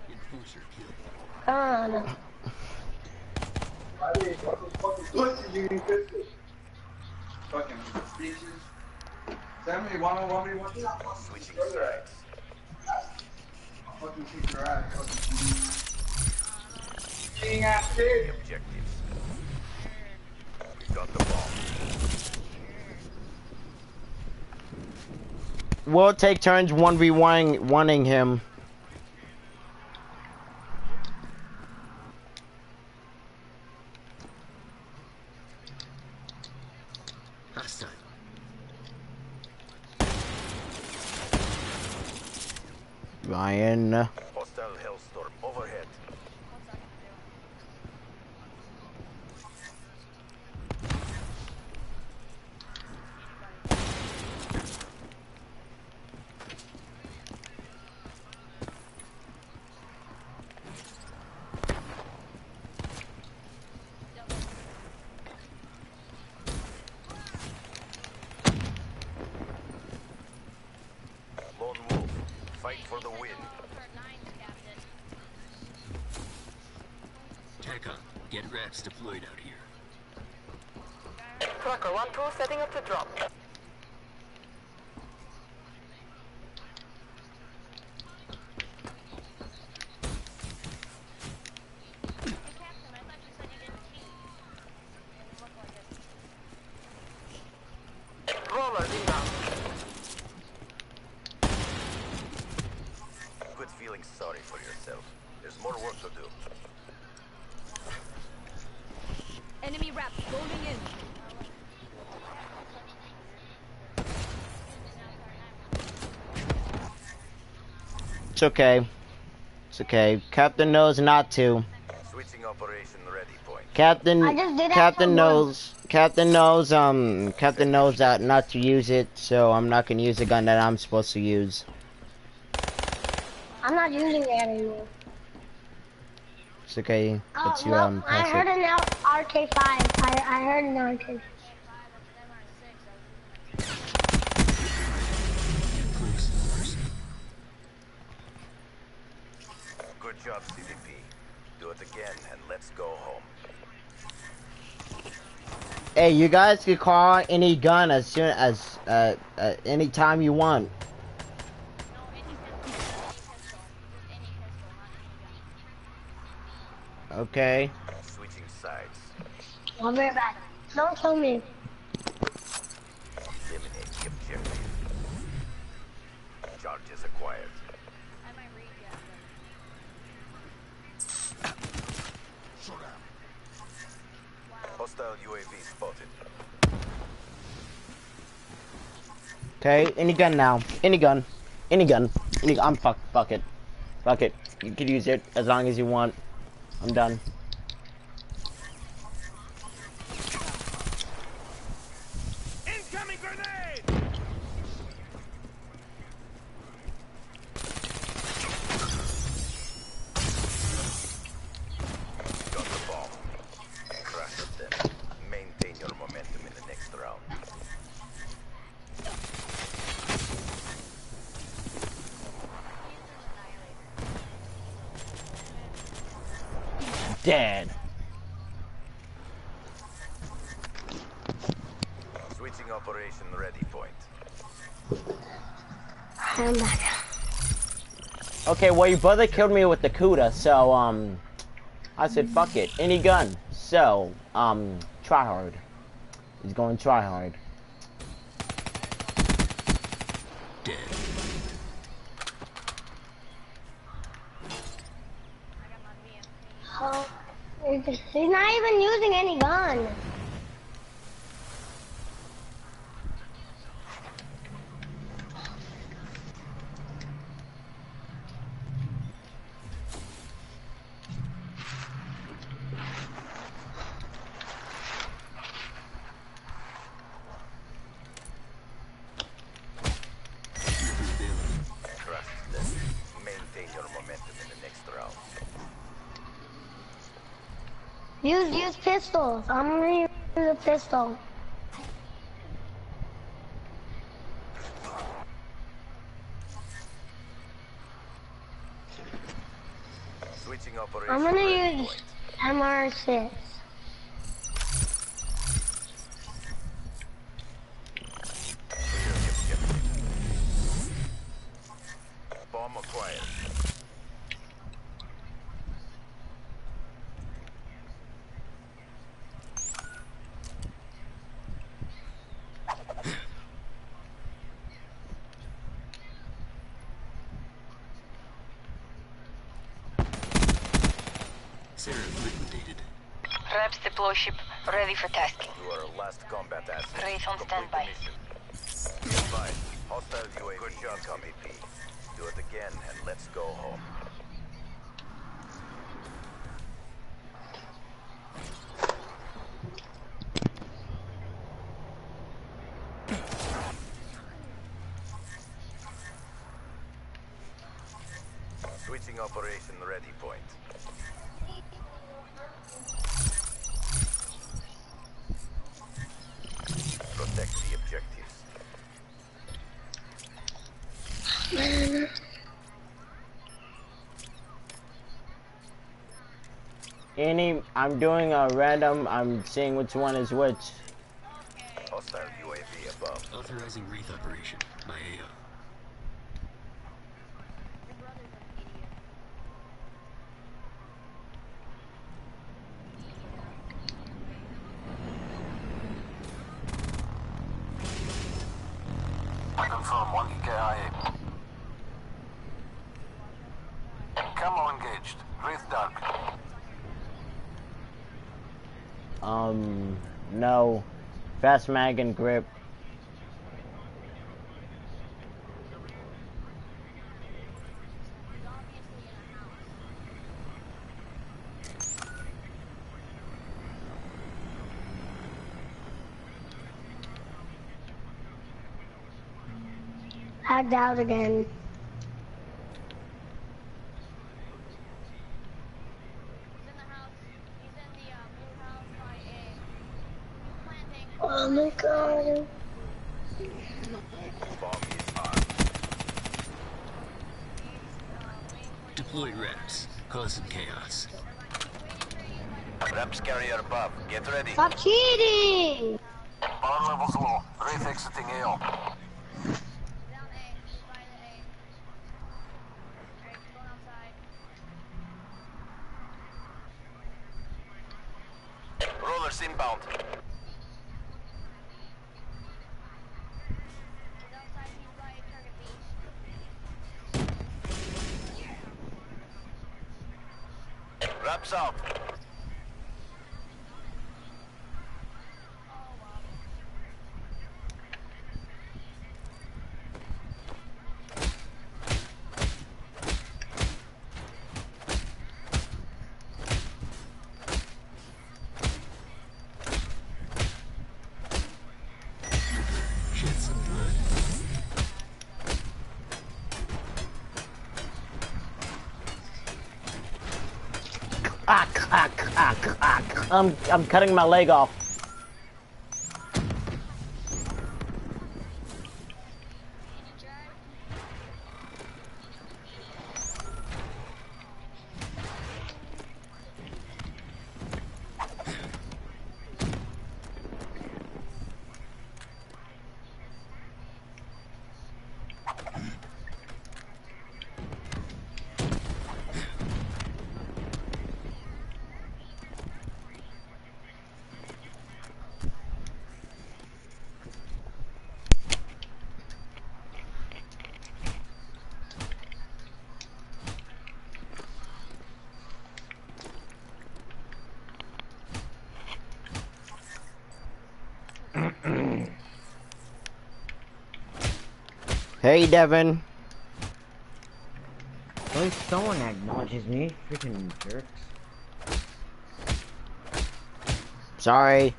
Enforcer. God. Fucking bitches. Sammy, one one v one. Switching sides. Fucking kick your ass. Fucking ass kid. Objectives. We've got the ball. We'll take turns 1v1 wanting him. Ryan. Hostile Hellstorm overhead. Lone Wolf, fight for the win. TACOM, get rats deployed out here. Tracker 1-2 setting up the drop. Roller inbound. Quit feeling sorry for yourself. There's more work to do. Enemy rap rolling in. It's okay. It's okay. Captain knows not to. Switching operation ready point. Captain I just did that Captain for knows Captain knows um Captain knows that not to use it, so I'm not gonna use the gun that I'm supposed to use. I'm not using it anymore. It's okay. Oh, It's you no, um I heard it. an RK5. I, I heard an RK5. Good job, CDP. Do it again and let's go home. Hey, you guys can call any gun as soon as uh, uh any time you want. Okay. Switching sides. I'll be right back. Don't kill me. Eliminate the objective. Charges acquired. Hostile UAV spotted. Okay, any gun now. Any gun. Any gun. Any I'm fuck fuck it. Fuck it. You can use it as long as you want. I'm done. Incoming grenade! Got the bomb. Crush them. Maintain your momentum in the next round. Dead. Switching operation ready point. I'm back. Okay, well your brother killed me with the Kuda, so um I said fuck it. Any gun. So, um, try hard. He's going try hard. Dead. Oh, he's he's not even using any gun. Use use pistols. I'm gonna use a pistol. Switching operation I'm gonna use point. MR6. Clear the objective. Sarah liquidated. Reps deploy ship, ready for tasking. You are last combat asset. Wraith on standby. advised, hostile UAV Good job, MEP. Do it again and let's go home. Switching operation ready point. Protect the objectives. Any, I'm doing a random. I'm seeing which one is which. Hostile UAV above. Authorizing Wraith operation. My AO. Your brother's an idiot. Confirm one EKIA. Camo engaged. Wraith dark. Um, no. Fast mag and grip. Hacked out again. He's in the house. He's in the uh, blue house by A. Planting. Oh my god. Bomb is armed. Deploy reps. Cause some chaos. Reps carrier above. Get ready. Stop cheating! Power levels low. Wraith exiting AO. Down A. By the A. Alright, going outside. Rollers inbound. He's outside. He's by target B. I'm, I'm cutting my leg off. Can you try? Hey, Devin. At least someone acknowledges me. Freaking jerks. Sorry.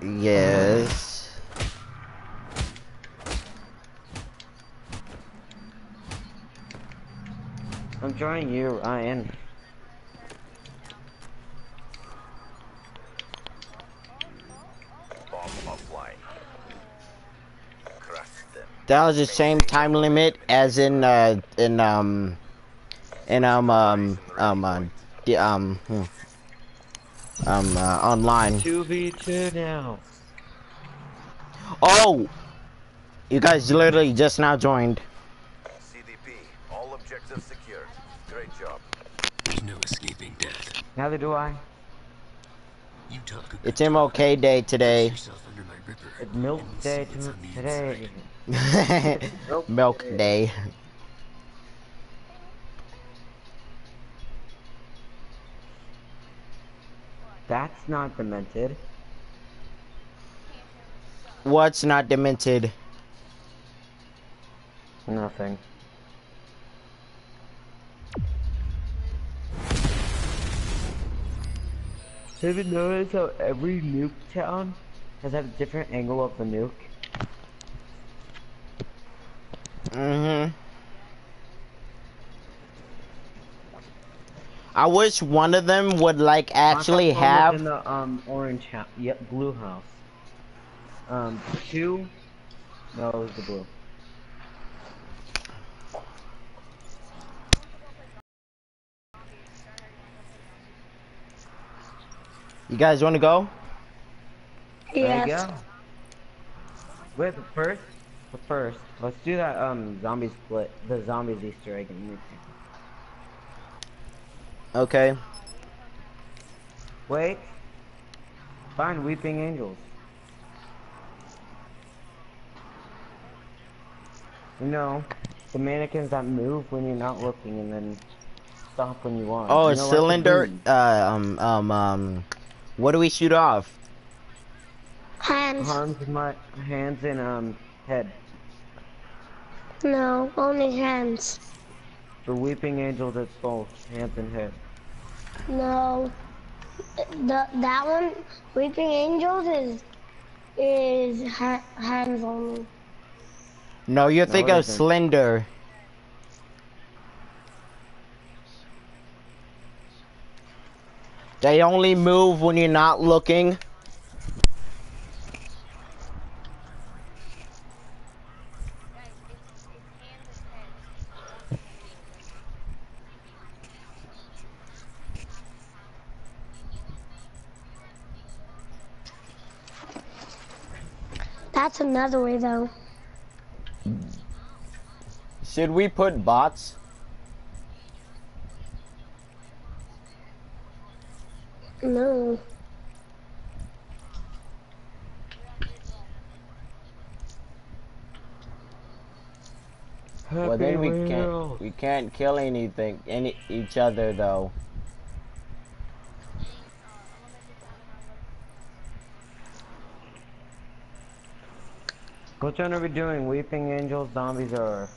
Yes. I'm joining you, Ryan. That was the same time limit as in uh in um in um um um uh, the um hmm. um uh, online. 2v2 now. Oh, you guys literally just now joined. CDP. All objectives secured. Great job. There's no escaping death. Neither do I. You talk It's MLK Day today. yourself under my ripper. It's milk day see what's to on the today. milk, day. day. That's not demented. What's not demented? Nothing. Have you noticed how every nuke town has had a different angle of the nuke? Mm-hmm. I wish one of them would like actually Contact one was have. in the um orange house. Yep, blue house. Um, two. No, it was the blue. You guys want to go? There you Yes. go. Wait, but first, but first, let's do that um zombie split, the zombies Easter egg in nuke. Okay. Wait. Find weeping angels. You know, the mannequins that move when you're not looking and then stop when you want. Oh, You a know, like the cylinder. boom. Uh, um, um, um. What do we shoot off? Hands. Arms my hands and um head. No, only hands. For weeping angels, it's both hands and head. No. The that one, Weeping Angels, is is ha hands only. No, you No, think it of. Slender. They only move when you're not looking. That's another way though. Should we put bots? No. Well, then we Happy can't. We can't kill anything, any each other though. Which one are we doing? Weeping angels, zombies, or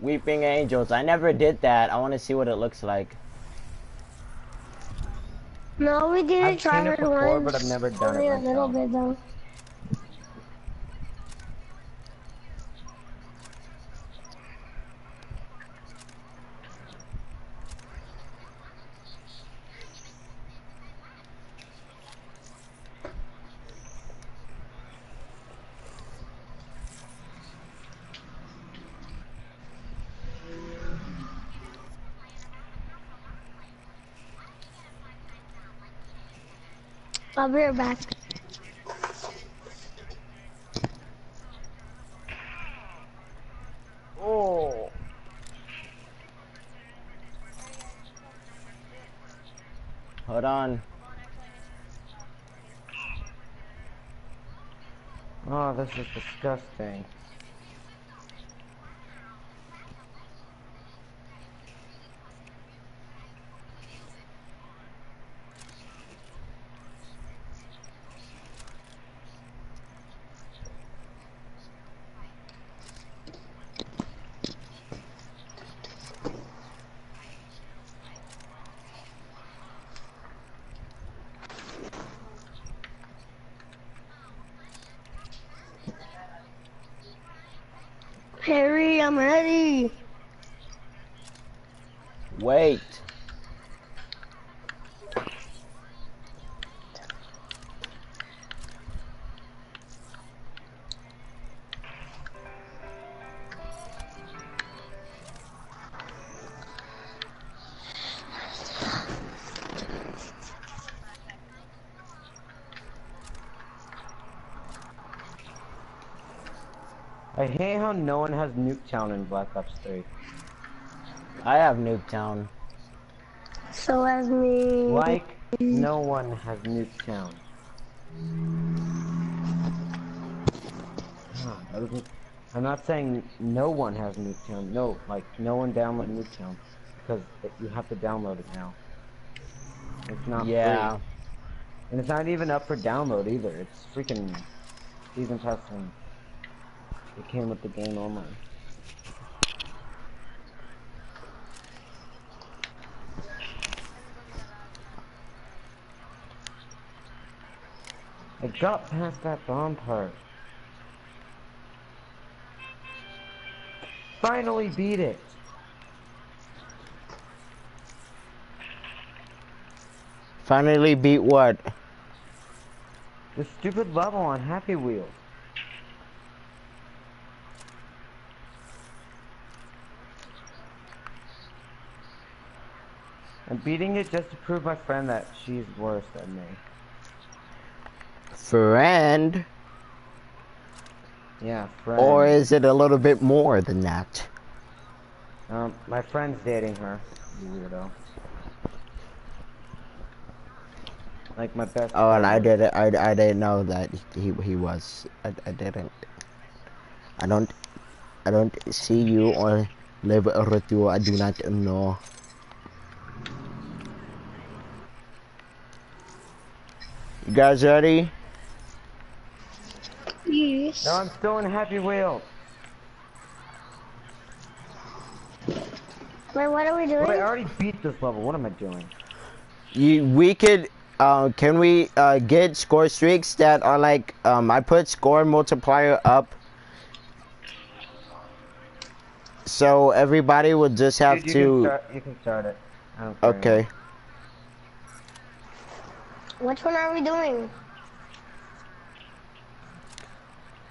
Weeping Angels. I never did that. I want to see what it looks like. No, we did I've try seen it it before, once. but I've never done Only it a little bit though. I'll be right back. Oh. Hold on. oh, this is disgusting. I hate how no one has Nuketown in Black Ops 3. I have Nuketown. So as me. Like, no one has Nuketown. That doesn't- I'm not saying no one has Nuketown. No, like no one download Nuketown because it- you have to download it now. It's not Yeah. free. And it's not even up for download either. It's freaking season testing. It came with the game only. I got past that bomb part. Finally beat it. Finally beat what? The stupid level on Happy Wheels. I'm beating it just to prove my friend that she's worse than me. Friend? Yeah, friend. Or is it a little bit more than that? Um, my friend's dating her. You weirdo. Like my best. Oh, and I didn't. I, I didn't know that he he was. I, I didn't. I don't. I don't see you or live with you. I do not know. You guys ready? Yes. No, I'm still in Happy Wheels. Wait, what are we doing? Wait, I already beat this level. What am I doing? You, we could. Uh, can we uh, get score streaks that are like? Um, I put score multiplier up. So everybody would just have Dude, you to. Can start, you can start it. I don't Okay. Which one are we doing?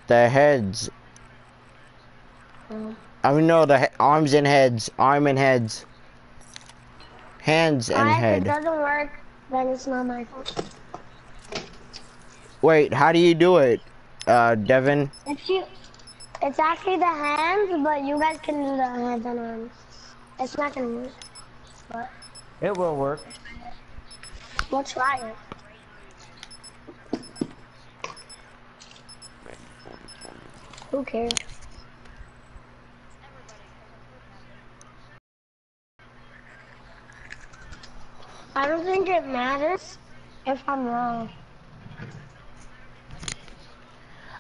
The heads. Oh. I mean, no, the he arms and heads. Arm and heads. Hands and Alright, if head. it doesn't work, then it's not my fault. Wait, how do you do it, uh, Devin? If you, it's actually the hands, but you guys can do the hands and arms. It's not gonna work, but It will work. we'll try it. Who cares? I don't think it matters if I'm wrong.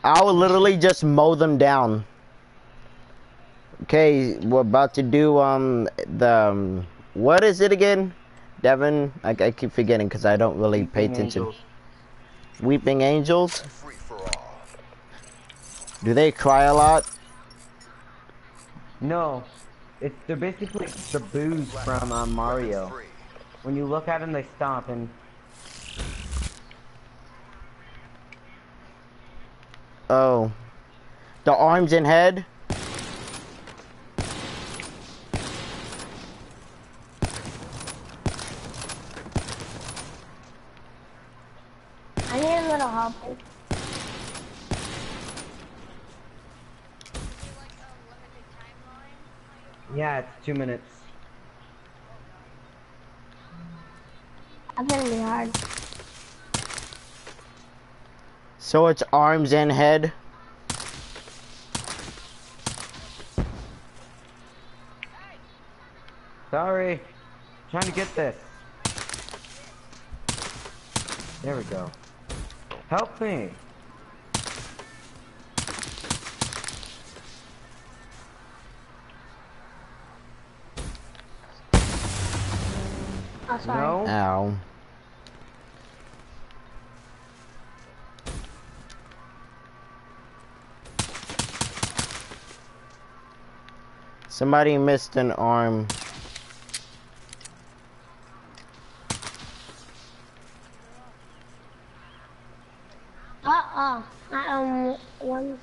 I will literally just mow them down. Okay, we're about to do um the um, what is it again, Devin? I, I keep forgetting because I don't really pay attention. Angels. Weeping angels? Free for all. Do they cry a lot? No, it's they're basically the boos from uh, Mario. When you look at them, they stop and Oh, the arms and head. I need a little help. Yeah, it's two minutes. That's gonna be hard. So it's arms and head. Sorry, trying to get this. There we go. Help me. Sorry. No. Ow. Somebody missed an arm. Uh oh. Um, one.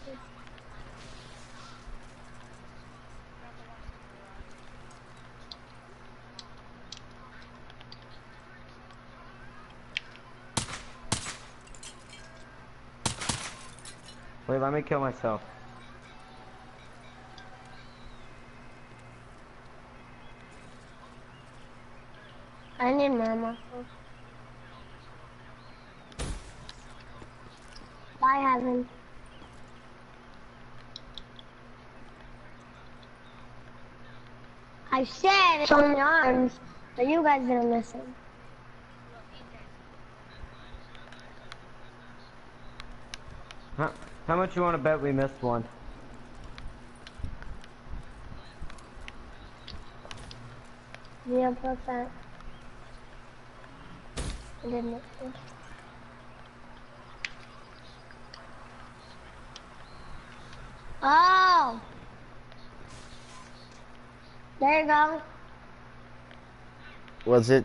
Wait, let me kill myself. I need mama. Bye, Heaven. I said it's on the arms, but you guys didn't listen. How, how much you want to bet we missed one? Yeah, plus that. I didn't miss it. Oh! There you go. Was it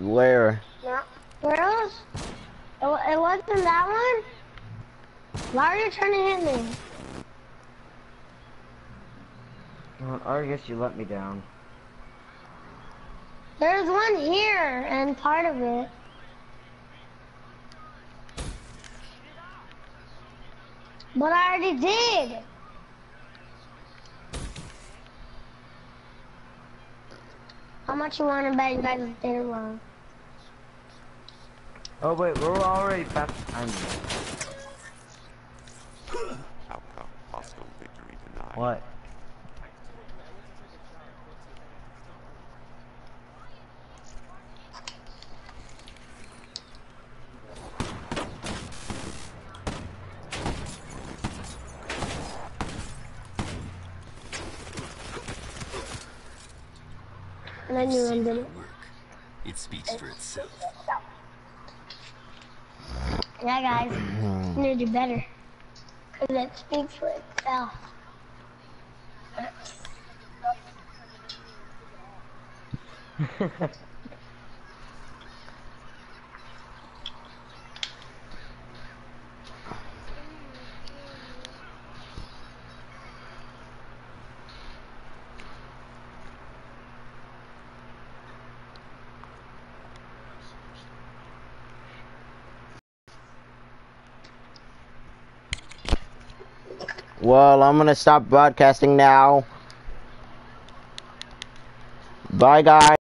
where? No. Where else? It, it wasn't that one? Why are you trying to hit me? Well, I guess you let me down. There's one here, and part of it. But I already did. How much you want to bet you guys did it wrong? Oh wait, we're already past time. What? And I knew I did it. It speaks for itself. Yeah, guys. You need to do better. Because it speaks for itself. Well, I'm gonna stop broadcasting now. Bye, guys.